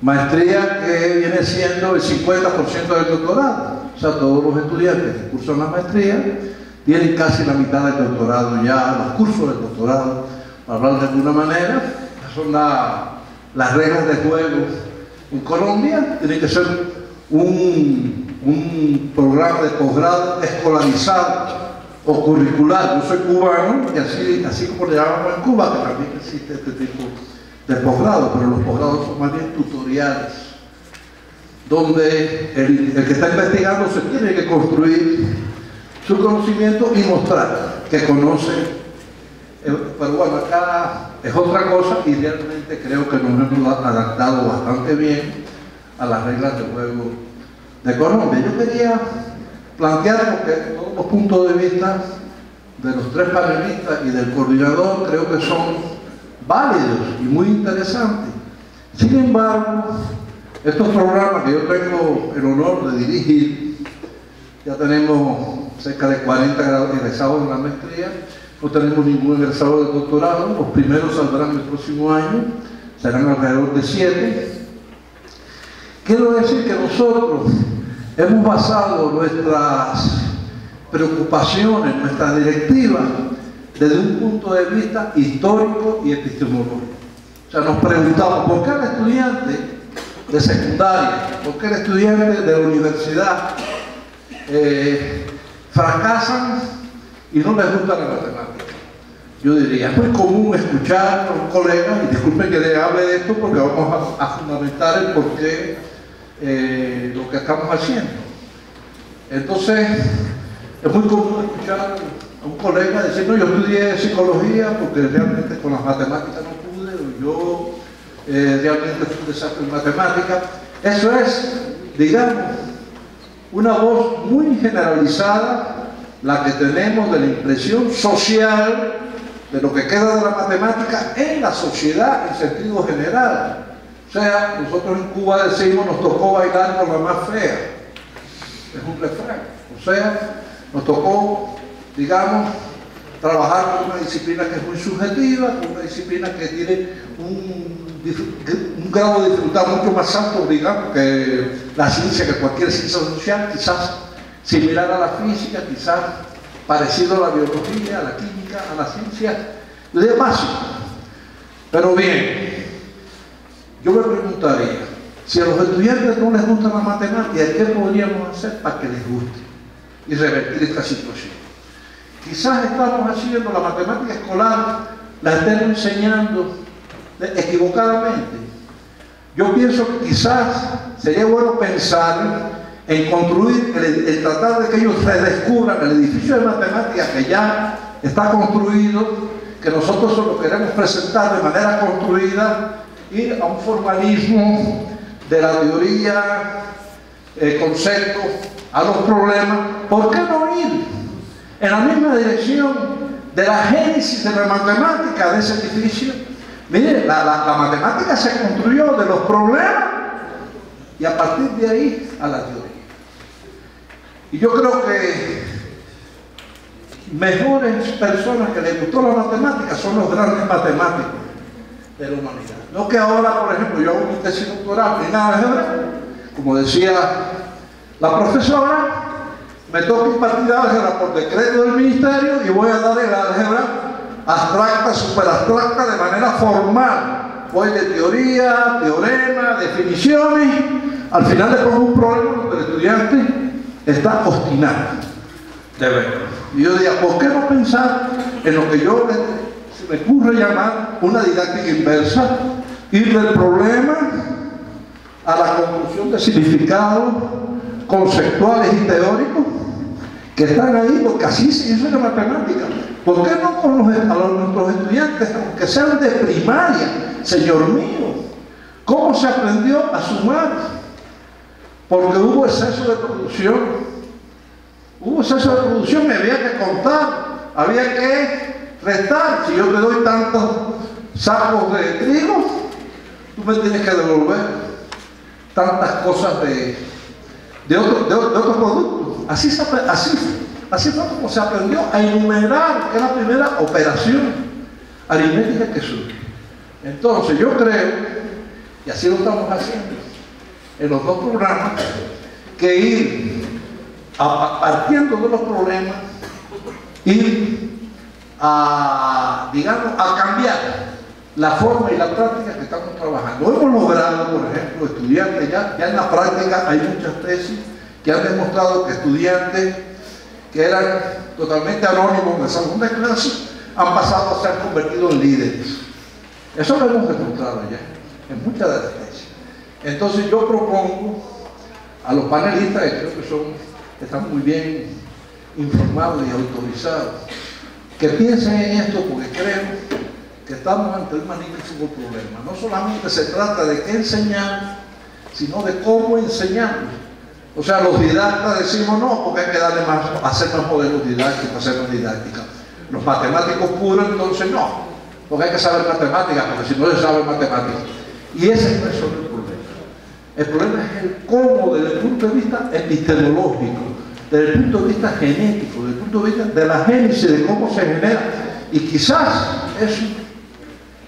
Maestría que viene siendo el 50% del doctorado. O sea, todos los estudiantes que cursan la maestría tienen casi la mitad del doctorado ya, los cursos del doctorado, para hablar de alguna manera. Son las reglas de juego en Colombia. Tiene que ser un, programa de posgrado escolarizado o curricular. Yo soy cubano y así, así como le llamamos en Cuba, que también existe este tipo de posgrado, pero los posgrados son más bien tutoriales, donde el, que está investigando se tiene que construir su conocimiento y mostrar que conoce. Pero bueno, acá es otra cosa y realmente creo que nos hemos adaptado bastante bien a las reglas de juego de Colombia. Yo quería plantear porque todos los puntos de vista de los tres panelistas y del coordinador creo que son válidos y muy interesantes. Sin embargo, estos programas que yo tengo el honor de dirigir, ya tenemos cerca de 40 egresados en la maestría, no tenemos ningún egresado de doctorado, los primeros saldrán el próximo año, serán alrededor de 7. Quiero decir que nosotros hemos basado nuestras preocupaciones, nuestras directivas, desde un punto de vista histórico y epistemológico. O sea, nos preguntamos, ¿por qué el estudiante de secundaria, por qué el estudiante de la universidad eh, fracasan y no les gusta la matemática? Yo diría, es muy común escuchar a un colega, y disculpen que le hable de esto porque vamos a, fundamentar el por qué eh, lo que estamos haciendo. Entonces, es muy común escuchar a un colega decir, no, yo estudié psicología porque realmente con las matemáticas no pude, o yo eh, un desastre en matemáticas. Eso es, digamos, una voz muy generalizada, la que tenemos de la impresión social de lo que queda de la matemática en la sociedad en sentido general. O sea, nosotros en Cuba decimos, nos tocó bailar con la más fea. Es un refrán. O sea, nos tocó digamos, trabajar con una disciplina que es muy subjetiva, con una disciplina que tiene un, un grado de dificultad mucho más alto, digamos, que la ciencia, que cualquier ciencia social, quizás similar a la física, quizás parecido a la biología, a la química, a la ciencia de básico. Pero bien, yo me preguntaría, si a los estudiantes no les gusta la matemática, ¿qué podríamos hacer para que les guste y revertir esta situación? Quizás estamos haciendo la matemática escolar, la estemos enseñando equivocadamente. Yo pienso que quizás sería bueno pensar en construir, en, tratar de que ellos redescubran el edificio de matemáticas que ya está construido, que nosotros lo queremos presentar de manera construida, ir a un formalismo de la teoría, eh, concepto, a los problemas, ¿por qué no ir en la misma dirección de la génesis de la matemática de ese edificio? Mire, la, la matemática se construyó de los problemas y a partir de ahí a la teoría. Y yo creo que mejores personas que les gustó la matemática son los grandes matemáticos de la humanidad. No que ahora, por ejemplo, yo hago mi tesis doctoral en álgebra, como decía la profesora, me toca impartir álgebra por decreto del ministerio y voy a dar el álgebra abstracta, superabstracta, de manera formal. Voy de teoría, teorema, definiciones. Al final le pongo un problema donde el estudiante está obstinado de ver. Y yo diría, ¿por qué no pensar en lo que yo se me ocurre llamar una didáctica inversa? Ir del problema a la conclusión de significados conceptuales y teóricos que están ahí, porque así se hizo la matemática. ¿Por qué no con los, nuestros estudiantes, que sean de primaria, señor mío? ¿Cómo se aprendió a sumar? porque hubo exceso de producción. Hubo exceso de producción, me había que contar, había que restar. Si yo te doy tantos sacos de trigo, tú me tienes que devolver tantas cosas de, de, otro, de, otros productos. Así, así, así fue como se aprendió a enumerar, que es la primera operación aritmética que surge. Entonces yo creo, y así lo estamos haciendo, en los dos programas que ir partiendo de los problemas, ir a, digamos, a cambiar la forma y la práctica que estamos trabajando. Hemos logrado, por ejemplo, estudiantes, ya, ya en la práctica hay muchas tesis que han demostrado que estudiantes que eran totalmente anónimos de segunda clase han pasado a ser convertidos en líderes. Eso lo hemos demostrado ya en muchas de las entonces yo propongo a los panelistas, que creo que son, están muy bien informados y autorizados, que piensen en esto porque creo que estamos ante un magnífico problema. No solamente se trata de qué enseñar, sino de cómo enseñar. O sea, los didactas decimos no, porque hay que darle más, hacer más modelos didácticos, hacer más didáctica. Los matemáticos puros, entonces no, porque hay que saber matemáticas, porque si no se sabe matemáticas. Y ese es el el problema es el cómo desde el punto de vista epistemológico, desde el punto de vista genético, desde el punto de vista de la génesis, de cómo se genera. Y quizás eso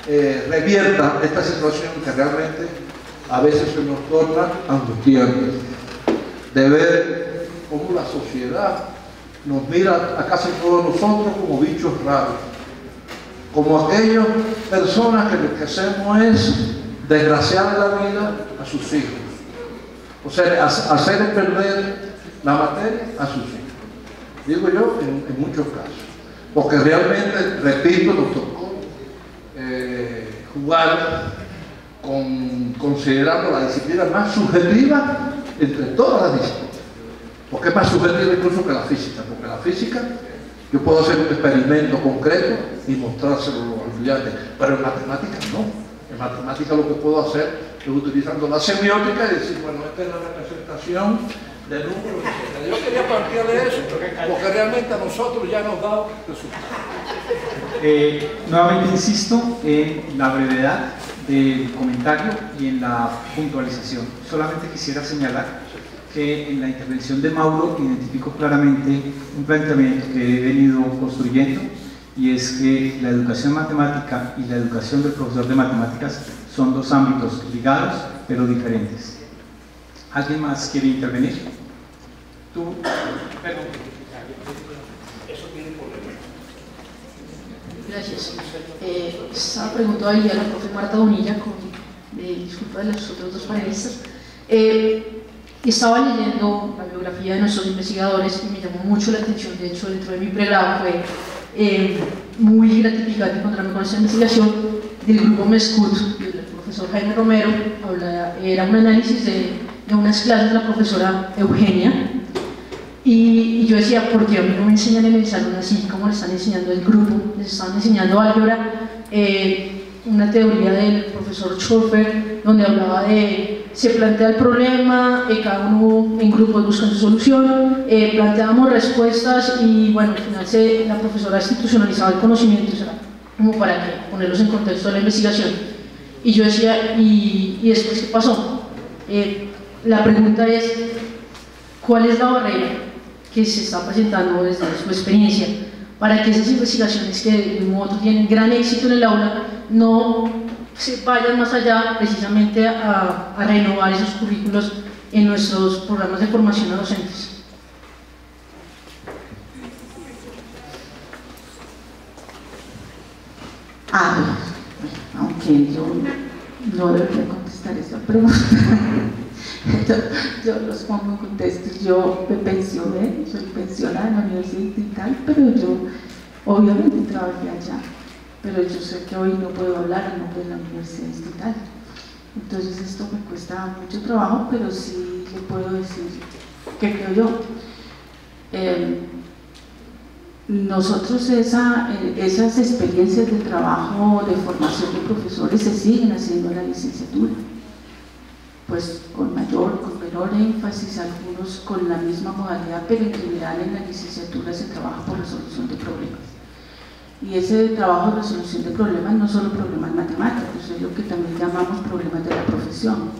eh, revierta esta situación que realmente a veces se nos torna angustiante. De ver cómo la sociedad nos mira a casi todos nosotros como bichos raros. Como aquellas personas que lo que hacemos es desgraciar la vida a sus hijos. O sea, hacer perder la materia a sus hijos. Digo yo, en, muchos casos. Porque realmente, repito, nos tocó eh, jugar con, considerando la disciplina más subjetiva entre todas las disciplinas. Porque es más subjetiva incluso que la física. Porque la física, yo puedo hacer un experimento concreto y mostrárselo a los estudiantes, pero en matemáticas no. En matemática lo que puedo hacer es utilizando la semiótica y decir, bueno, esta es la representación del número de Yo quería partir de eso, porque realmente a nosotros ya nos da resultados. Eh, nuevamente insisto en la brevedad del comentario y en la puntualización. Solamente quisiera señalar que en la intervención de Mauro identifico claramente un planteamiento que he venido construyendo y es que la educación matemática y la educación del profesor de matemáticas son dos ámbitos ligados pero diferentes. ¿Alguien más quiere intervenir? Tú, Gracias. Eh, estaba preguntando ahí a la profe Marta Bonilla, con eh, disculpa de los otros dos panelistas. Eh, estaba leyendo la biografía de nuestros investigadores y me llamó mucho la atención, de hecho dentro de mi pregrado fue eh, muy gratificante encontrarme con esta investigación del grupo MESCUT, del profesor Jaime Romero, era un análisis de de unas clases la profesora Eugenia y, yo decía, ¿por qué a mí no me enseñan en el salón así como le están enseñando el grupo? Les están enseñando álgebra, eh, una teoría del profesor Schofer, donde hablaba de, se plantea el problema, eh, cada uno en grupos busca su solución, eh, planteábamos respuestas y bueno, al final se, la profesora institucionalizaba el conocimiento, como para ponerlos en contexto de la investigación. Y yo decía, ¿y, y después qué pasó? Eh, la pregunta es, ¿cuál es la barrera que se está presentando desde su experiencia para que esas investigaciones que de un modo tienen gran éxito en el aula no se vayan más allá precisamente a, renovar esos currículos en nuestros programas de formación a docentes? Ah, aunque yo no debería contestar esa pregunta. yo, los pongo en contexto, yo me pensioné, soy pensionada en la Universidad Distrital, pero yo obviamente trabajé allá, pero yo sé que hoy no puedo hablar en nombre de la Universidad Distrital. Entonces esto me cuesta mucho trabajo, pero sí le puedo decir qué creo yo. Eh, nosotros eh, esas experiencias de trabajo, de formación de profesores se siguen haciendo en la licenciatura pues con mayor, con menor énfasis, algunos con la misma modalidad, pero en general en la licenciatura se trabaja por resolución de problemas. Y ese trabajo de resolución de problemas no solo problemas matemáticos, es lo que también llamamos problemas de la profesión.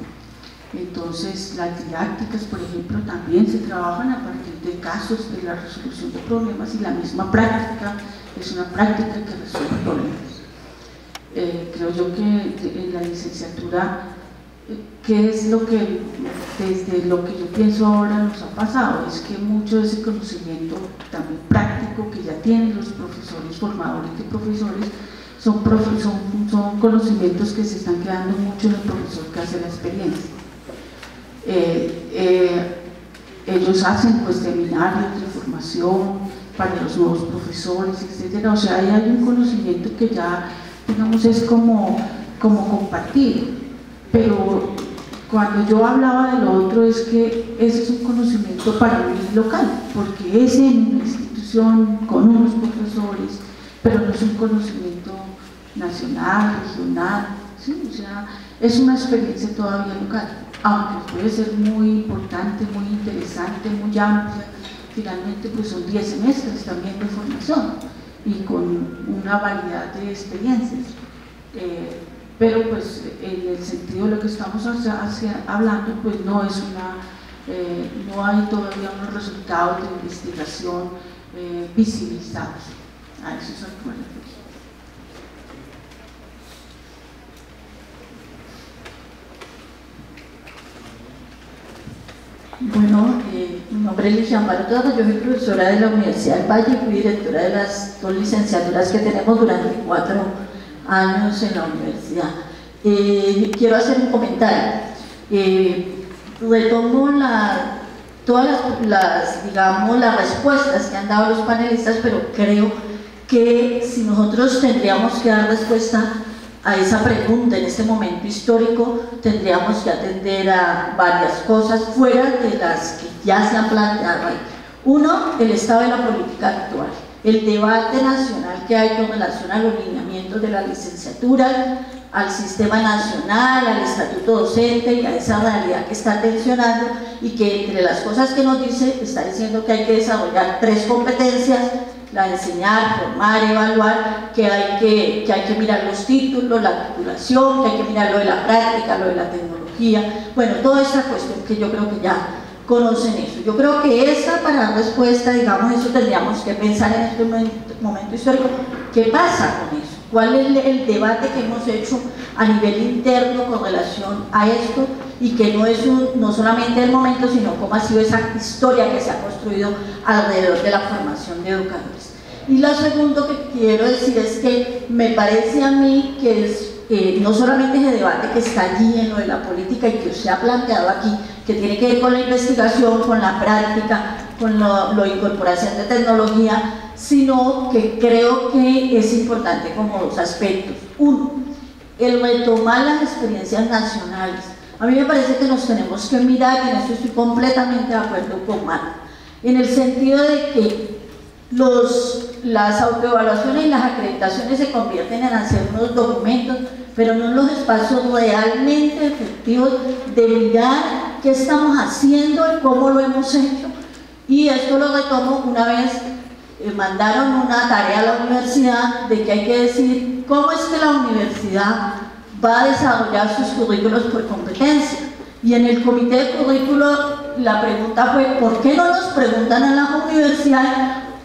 Entonces, las didácticas, por ejemplo, también se trabajan a partir de casos de la resolución de problemas y la misma práctica es una práctica que resuelve problemas. Eh, creo yo que en la licenciatura ¿Qué es lo que, desde lo que yo pienso ahora nos ha pasado? Es que mucho de ese conocimiento también práctico que ya tienen los profesores, formadores de profesores, son, son, son conocimientos que se están quedando mucho en el profesor que hace la experiencia. Eh, eh, ellos hacen pues seminarios de formación para los nuevos profesores, etc. O sea, hay un conocimiento que ya, digamos, es como, como compartido pero cuando yo hablaba de lo otro es que ese es un conocimiento para mí local, porque es en una institución con unos profesores, pero no es un conocimiento nacional, regional, ¿sí? o sea, es una experiencia todavía local, aunque puede ser muy importante, muy interesante, muy amplia, finalmente pues son 10 semestres también de formación y con una variedad de experiencias. Eh, pero pues en el sentido de lo que estamos hablando, pues no es una, eh, no hay todavía unos resultados de investigación eh, visibilizados. A eso es actual. Bueno, eh, mi nombre es Licia Amparo yo soy profesora de la Universidad del Valle y fui directora de las dos licenciaturas que tenemos durante cuatro años en la universidad. Eh, quiero hacer un comentario. Eh, retomo la, todas las, digamos, las respuestas que han dado los panelistas, pero creo que si nosotros tendríamos que dar respuesta a esa pregunta en este momento histórico, tendríamos que atender a varias cosas fuera de las que ya se han planteado ahí. Uno, el estado de la política actual el debate nacional que hay con relación a los lineamientos de la licenciatura, al sistema nacional, al estatuto docente y a esa realidad que está tensionando y que entre las cosas que nos dice está diciendo que hay que desarrollar tres competencias, la enseñar, formar, evaluar, que hay que, que hay que mirar los títulos, la titulación, que hay que mirar lo de la práctica, lo de la tecnología, bueno, toda esa cuestión que yo creo que ya conocen eso. Yo creo que esa para dar respuesta, digamos, eso tendríamos que pensar en este momento, histórico, ¿qué pasa con eso? ¿Cuál es el, debate que hemos hecho a nivel interno con relación a esto? Y que no es no solamente el momento, sino cómo ha sido esa historia que se ha construido alrededor de la formación de educadores. Y lo segundo que quiero decir es que me parece a mí que es eh, no solamente ese debate que está allí en lo de la política y que se ha planteado aquí, que tiene que ver con la investigación, con la práctica, con la incorporación de tecnología, sino que creo que es importante como dos aspectos. Uno, el retomar las experiencias nacionales A mí me parece que nos tenemos que mirar, y en eso estoy completamente de acuerdo con Marta, en el sentido de que los, las autoevaluaciones y las acreditaciones se convierten en hacer unos documentos, pero no en los espacios realmente efectivos de mirar qué estamos haciendo y cómo lo hemos hecho. Y esto lo retomo una vez eh, mandaron una tarea a la universidad de que hay que decir cómo es que la universidad va a desarrollar sus currículos por competencia. Y en el comité de currículo la pregunta fue, ¿por qué no nos preguntan en las universidades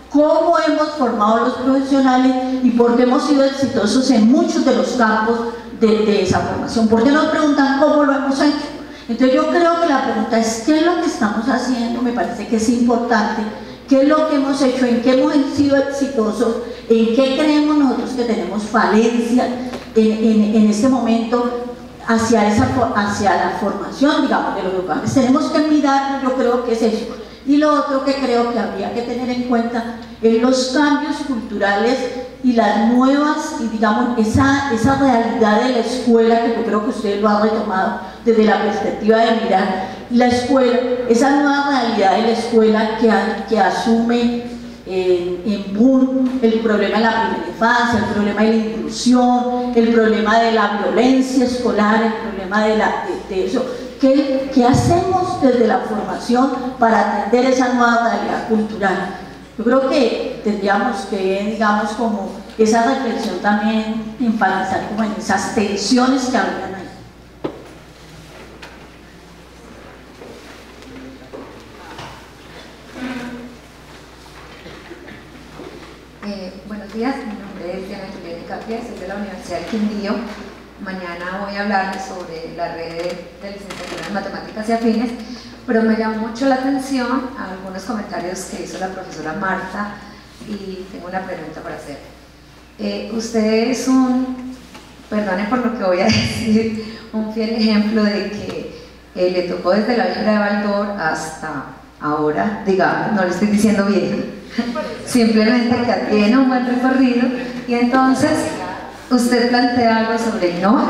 cómo hemos formado a los profesionales y por qué hemos sido exitosos en muchos de los campos de, de esa formación? ¿Por qué nos preguntan cómo lo hemos hecho? Entonces yo creo que la pregunta es, ¿qué es lo que estamos haciendo? Me parece que es importante qué es lo que hemos hecho, en qué hemos sido exitosos, en qué creemos nosotros que tenemos falencia en, este momento hacia, la formación, digamos, de los educadores. Tenemos que mirar, yo creo que es eso. Y lo otro que creo que habría que tener en cuenta es los cambios culturales y las nuevas, y digamos, esa, esa realidad de la escuela, que yo creo que usted lo ha retomado desde la perspectiva de mirar la escuela, esa nueva realidad de la escuela que, que asume en, en boom el problema de la primera infancia, el problema de la inclusión, el problema de la violencia escolar, el problema de, la, de, eso. ¿Qué, ¿Qué hacemos desde la formación para atender esa nueva realidad cultural? Yo creo que tendríamos que, digamos, como esa reflexión también enfatizar como en esas tensiones que habrían ahí. Eh, días, mi nombre es Diana Juliana Capria, soy de la Universidad del Quindío. Mañana voy a hablar sobre la red de licenciatura en matemáticas y afines pero me llamó mucho la atención algunos comentarios que hizo la profesora Marta y tengo una pregunta para hacer. Eh, usted es un, perdone por lo que voy a decir, un fiel ejemplo de que eh, le tocó desde la isla de Baldor hasta ahora, digamos, no le estoy diciendo bien, simplemente que tiene un buen recorrido y entonces usted plantea algo sobre innovar,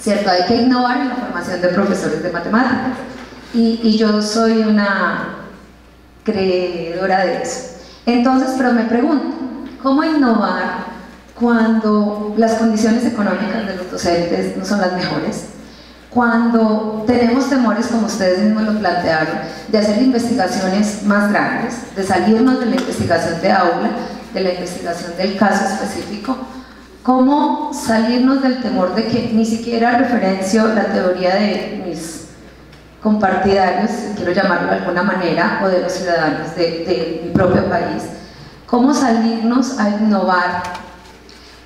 ¿cierto? Hay que innovar en la formación de profesores de matemáticas y, yo soy una creedora de eso. Entonces, pero me pregunto, ¿cómo innovar cuando las condiciones económicas de los docentes no son las mejores? Cuando tenemos temores, como ustedes mismos lo plantearon, de hacer investigaciones más grandes, de salirnos de la investigación de aula, de la investigación del caso específico, ¿cómo salirnos del temor de que ni siquiera referencio la teoría de mis compartidarios, quiero llamarlo de alguna manera, o de los ciudadanos de, mi propio país, cómo salirnos a innovar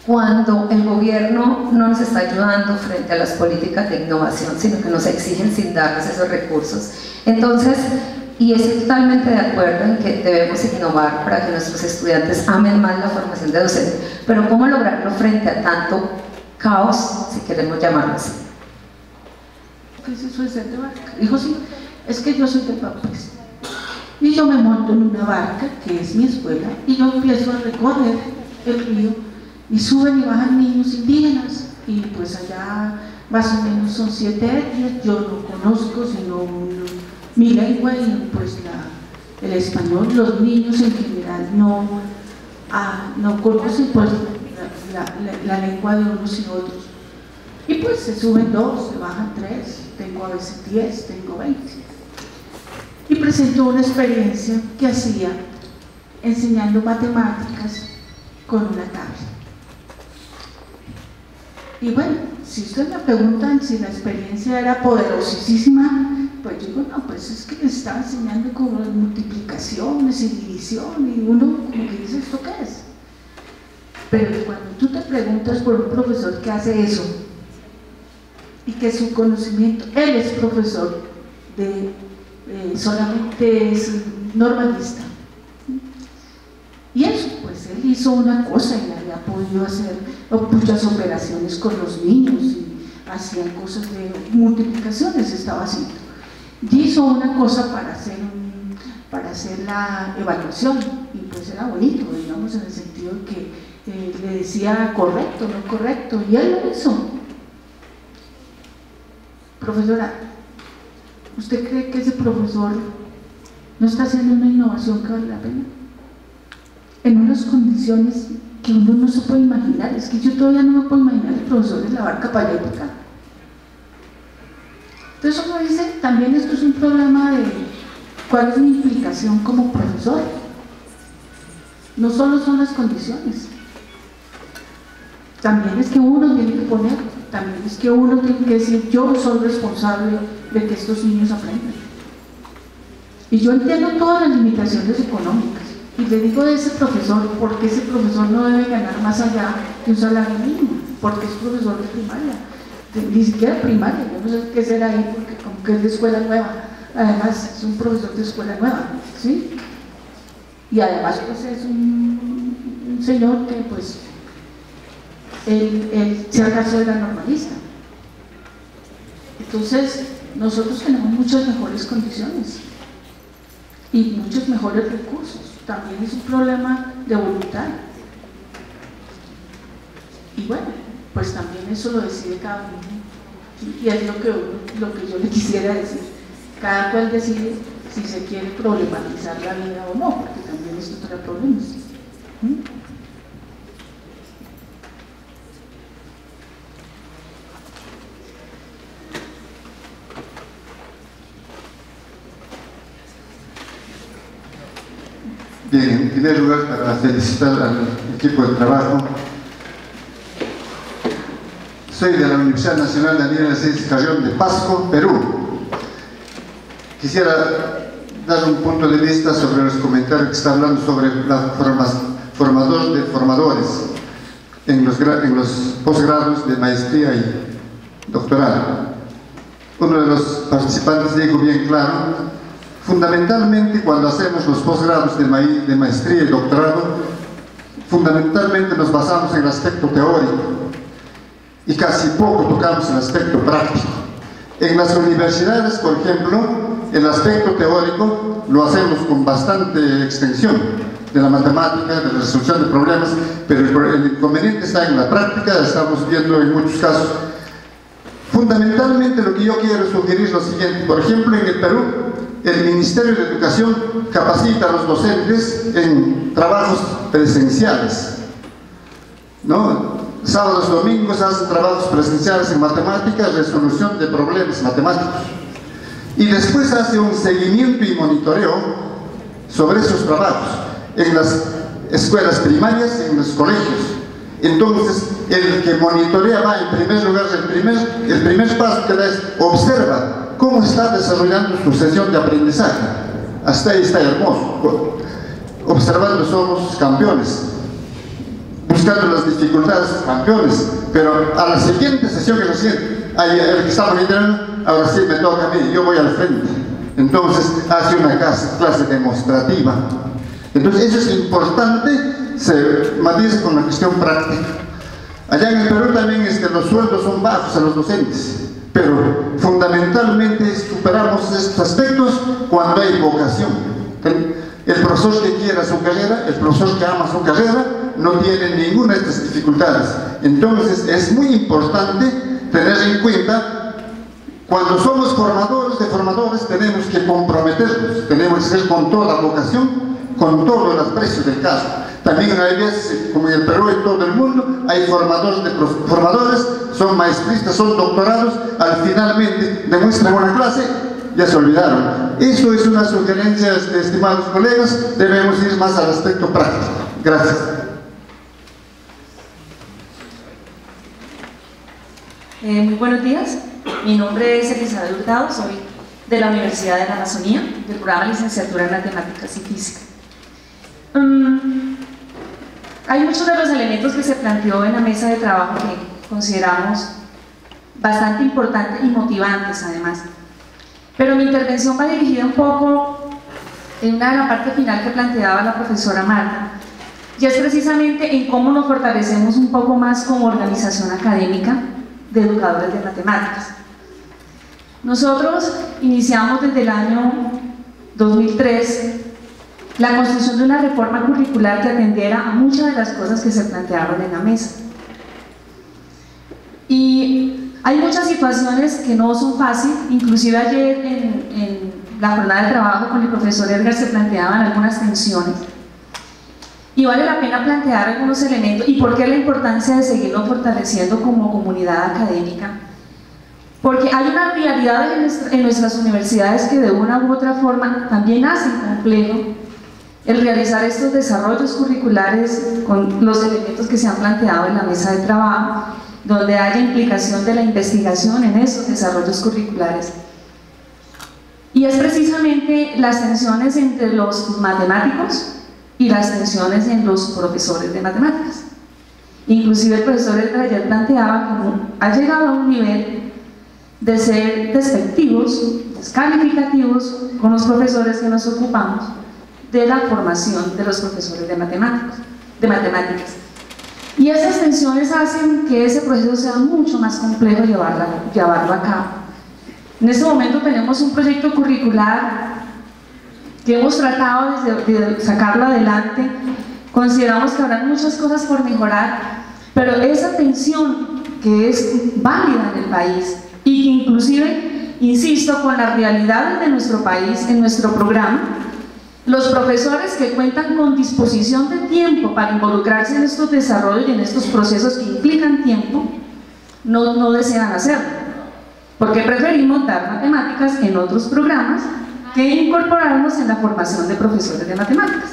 cuando el gobierno no nos está ayudando frente a las políticas de innovación, sino que nos exigen sin darnos esos recursos. Entonces, y estoy totalmente de acuerdo en que debemos innovar para que nuestros estudiantes amen más la formación de docentes, pero ¿cómo lograrlo frente a tanto caos, si queremos llamarlo así? ¿qué es eso de barca? Dijo, sí, es que yo soy de Papis. Y yo me monto en una barca, que es mi escuela, y yo empiezo a recorrer el río, y suben y bajan niños indígenas, y pues allá más o menos son siete etnias, yo no conozco sino mi lengua y pues la, el español, los niños en general no, ah, no conocen pues la, la, lengua de unos y otros. Y pues se suben dos, se bajan tres, tengo a veces 10, tengo 20. Y presentó una experiencia que hacía enseñando matemáticas con una tabla. Y bueno, si ustedes me preguntan si la experiencia era poderosísima, pues yo digo, no, pues es que me estaba enseñando como multiplicaciones y división y uno como que dice, ¿esto qué es? Pero cuando tú te preguntas por un profesor que hace eso, y que su conocimiento, él es profesor de, eh, solamente es normalista. Y eso, pues él hizo una cosa y había podido hacer muchas operaciones con los niños y hacía cosas de multiplicaciones, estaba haciendo. Y hizo una cosa para hacer, para hacer la evaluación y pues era bonito, digamos, en el sentido de que eh, le decía correcto, no correcto, y él lo hizo Profesora, ¿usted cree que ese profesor no está haciendo una innovación que vale la pena? En unas condiciones que uno no se puede imaginar. Es que yo todavía no me puedo imaginar el profesor de la barca payética. Entonces uno dice, también esto es un problema de cuál es mi implicación como profesor. No solo son las condiciones, también es que uno tiene que poner, también es que uno tiene que decir, yo soy responsable de que estos niños aprendan. Y yo entiendo todas las limitaciones económicas. Y le digo de ese profesor, porque ese profesor no debe ganar más allá de un salario mínimo, porque es profesor de primaria, ni siquiera primaria, yo no sé qué será ahí, porque como que es de escuela nueva, además es un profesor de escuela nueva, ¿sí? Y además pues es un, señor que pues él, él si acaso era normalista. Entonces, nosotros tenemos muchas mejores condiciones y muchos mejores recursos. También es un problema de voluntad. Y bueno, pues también eso lo decide cada uno. Y es lo que, lo que yo le quisiera decir. Cada cual decide si se quiere problematizar la vida o no, porque también esto trae problemas. ¿Mm? Bien, en primer lugar, para felicitar al equipo de trabajo. Soy de la Universidad Nacional Daniel Ciencias Carrión de Pasco, Perú. Quisiera dar un punto de vista sobre los comentarios que está hablando sobre la formador de formadores en los, en los posgrados de maestría y doctorado. Uno de los participantes dijo bien claro Fundamentalmente cuando hacemos los posgrados de, maestría y doctorado, fundamentalmente nos basamos en el aspecto teórico y casi poco tocamos el aspecto práctico. En las universidades, por ejemplo, el aspecto teórico lo hacemos con bastante extensión de la matemática, de la resolución de problemas, pero el inconveniente está en la práctica, estamos viendo en muchos casos. Fundamentalmente lo que yo quiero sugerir es lo siguiente, por ejemplo en el Perú el Ministerio de Educación capacita a los docentes en trabajos presenciales. ¿no? Sábados, domingos hacen trabajos presenciales en matemáticas, resolución de problemas matemáticos. Y después hace un seguimiento y monitoreo sobre esos trabajos en las escuelas primarias en los colegios. Entonces, el que monitorea va en primer lugar, el primer, el primer paso que da es observa cómo está desarrollando su sesión de aprendizaje. Hasta ahí está hermoso. Observando somos campeones, buscando las dificultades, campeones, pero a la siguiente sesión que recién, ahí el que está monitoreando, ahora sí me toca a mí, yo voy al frente. Entonces hace una clase, demostrativa. Entonces eso es importante, se matiza con la cuestión práctica. Allá en el Perú también es que los sueldos son bajos a los docentes. Pero fundamentalmente superamos estos aspectos cuando hay vocación. El profesor que quiera su carrera, el profesor que ama su carrera, no tiene ninguna de estas dificultades. Entonces es muy importante tener en cuenta cuando somos formadores de formadores tenemos que comprometernos, tenemos que ser con toda vocación, con todo el aprecio del caso. También hay veces, como en el Perú y todo el mundo, hay formadores, de, formadores son maestristas, son doctorados, al finalmente demuestran una clase, ya se olvidaron. Eso es una sugerencia, este, estimados colegas, debemos ir más al aspecto práctico. Gracias. Eh, muy buenos días, mi nombre es Elizabeth Hurtado, soy de la Universidad de la Amazonía, del programa de licenciatura en Matemáticas y Física. Mm, hay muchos de los elementos que se planteó en la mesa de trabajo que consideramos bastante importantes y motivantes además. Pero mi intervención va dirigida un poco en una de la parte final que planteaba la profesora Marta, y es precisamente en cómo nos fortalecemos un poco más como organización académica de educadores de matemáticas. Nosotros iniciamos desde el año 2003 la construcción de una reforma curricular que atendiera a muchas de las cosas que se plantearon en la mesa. Y Hay muchas situaciones que no son fáciles, inclusive ayer en, la jornada de trabajo con el profesor Edgar se planteaban algunas tensiones. Y vale la pena plantear algunos elementos y por qué la importancia de seguirlo fortaleciendo como comunidad académica. Porque hay una realidad en nuestras universidades que de una u otra forma también hacen complejo el realizar estos desarrollos curriculares con los elementos que se han planteado en la mesa de trabajo, donde haya implicación de la investigación en esos desarrollos curriculares. Y es precisamente las tensiones entre los matemáticos y las tensiones en los profesores de matemáticas. Inclusive el profesor ayer planteaba que ha llegado a un nivel de ser despectivos, descalificativos con los profesores que nos ocupamos de la formación de los profesores de matemáticas. De matemáticas. Y esas tensiones hacen que ese proceso sea mucho más complejo llevarlo, llevarlo a cabo. En este momento tenemos un proyecto curricular que hemos tratado de, sacarlo adelante. Consideramos que habrá muchas cosas por mejorar, pero esa tensión que es válida en el país y que inclusive, insisto, con las realidades de nuestro país en nuestro programa, los profesores que cuentan con disposición de tiempo para involucrarse en estos desarrollos y en estos procesos que implican tiempo, no, desean hacerlo, porque preferimos dar matemáticas en otros programas que incorporarnos en la formación de profesores de matemáticas.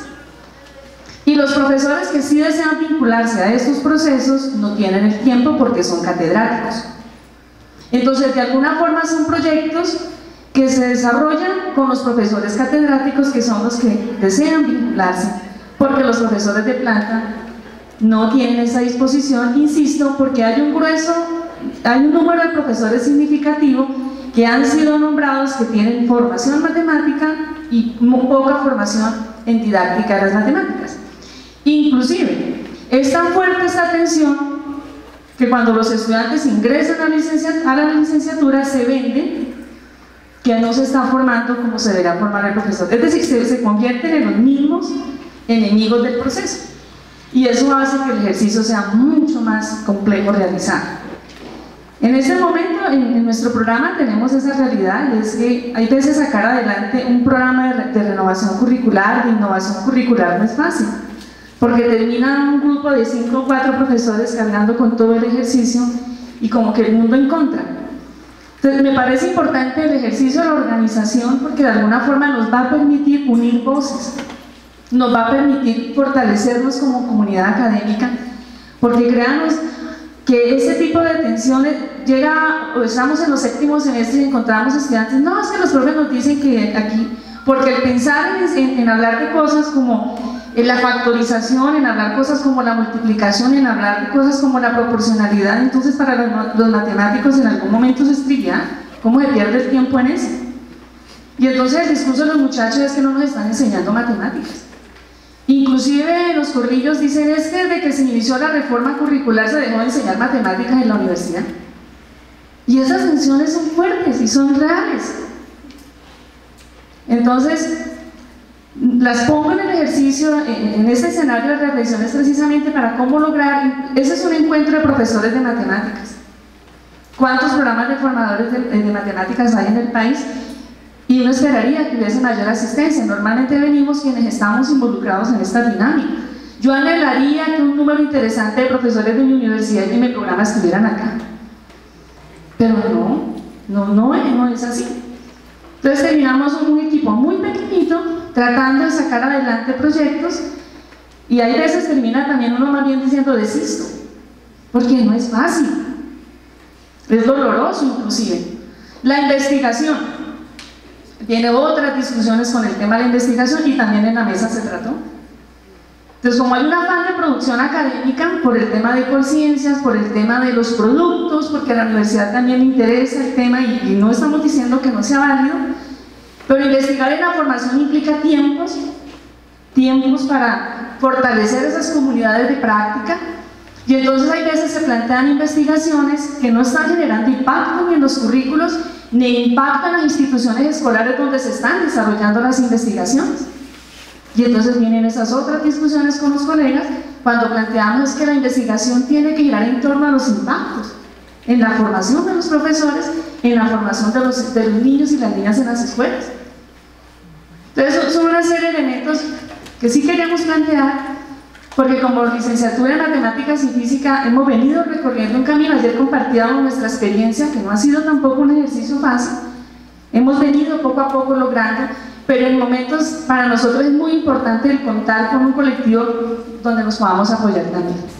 Y los profesores que sí desean vincularse a estos procesos no tienen el tiempo porque son catedráticos. Entonces, de alguna forma son proyectos que se desarrollan con los profesores catedráticos que son los que desean vincularse, porque los profesores de planta no tienen esa disposición, insisto, porque hay un grueso, hay un número de profesores significativo que han sido nombrados que tienen formación matemática y poca formación en didáctica de las matemáticas. Inclusive, es tan fuerte esta tensión que cuando los estudiantes ingresan a la licenciatura se venden que no se están formando como se debería formar el profesor. Es decir, se, se convierten en los mismos enemigos del proceso. Y eso hace que el ejercicio sea mucho más complejo realizar. En este momento, en, nuestro programa tenemos esa realidad, y es que hay veces sacar adelante un programa de, renovación curricular, de innovación curricular, no es fácil, porque termina un grupo de 5 o 4 profesores cargando con todo el ejercicio y como que el mundo en contra. Entonces, me parece importante el ejercicio de la organización porque de alguna forma nos va a permitir unir voces, nos va a permitir fortalecernos como comunidad académica, porque créanos, que ese tipo de tensiones llega, o estamos en los séptimos semestres y encontramos estudiantes, no, es que los profes nos dicen que aquí, porque el pensar en, hablar de cosas como en la factorización, en hablar cosas como la multiplicación, en hablar cosas como la proporcionalidad, entonces para los, matemáticos en algún momento se estrilla, ¿cómo se pierde el tiempo en eso? Y entonces el discurso de los muchachos es que no nos están enseñando matemáticas. Inclusive los corrillos dicen es que desde que se inició la reforma curricular se dejó de enseñar matemáticas en la universidad. Y esas tensiones son fuertes y son reales. Entonces, las pongo en el ejercicio, en, este escenario de reflexiones precisamente para cómo lograr, ese es un encuentro de profesores de matemáticas. ¿Cuántos programas de formadores de, de matemáticas hay en el país? y uno esperaría que hubiese mayor asistencia. Normalmente venimos quienes estamos involucrados en esta dinámica. Yo anhelaría que un número interesante de profesores de mi universidad y de mi programa estuvieran acá. Pero no, no, no, no es así. Entonces terminamos un equipo muy pequeñito tratando de sacar adelante proyectos y hay veces termina también uno más bien diciendo desisto, porque no es fácil, es doloroso inclusive. La investigación, tiene otras discusiones con el tema de la investigación y también en la mesa se trató. Entonces, como hay una afán de producción académica por el tema de conciencias, por el tema de los productos, porque a la universidad también interesa el tema y, y, no estamos diciendo que no sea válido, pero investigar en la formación implica tiempos, tiempos para fortalecer esas comunidades de práctica, y entonces hay veces se plantean investigaciones que no están generando impacto ni en los currículos ni impacto en las instituciones escolares donde se están desarrollando las investigaciones. Y entonces vienen esas otras discusiones con los colegas cuando planteamos que la investigación tiene que girar en torno a los impactos en la formación de los profesores, en la formación de los, de los niños y las niñas en las escuelas. Entonces son una serie de elementos que sí queremos plantear porque como licenciatura en matemáticas y física hemos venido recorriendo un camino, ayer compartíamos nuestra experiencia, que no ha sido tampoco un ejercicio fácil, hemos venido poco a poco logrando, pero en momentos para nosotros es muy importante el contar con un colectivo donde nos podamos apoyar también.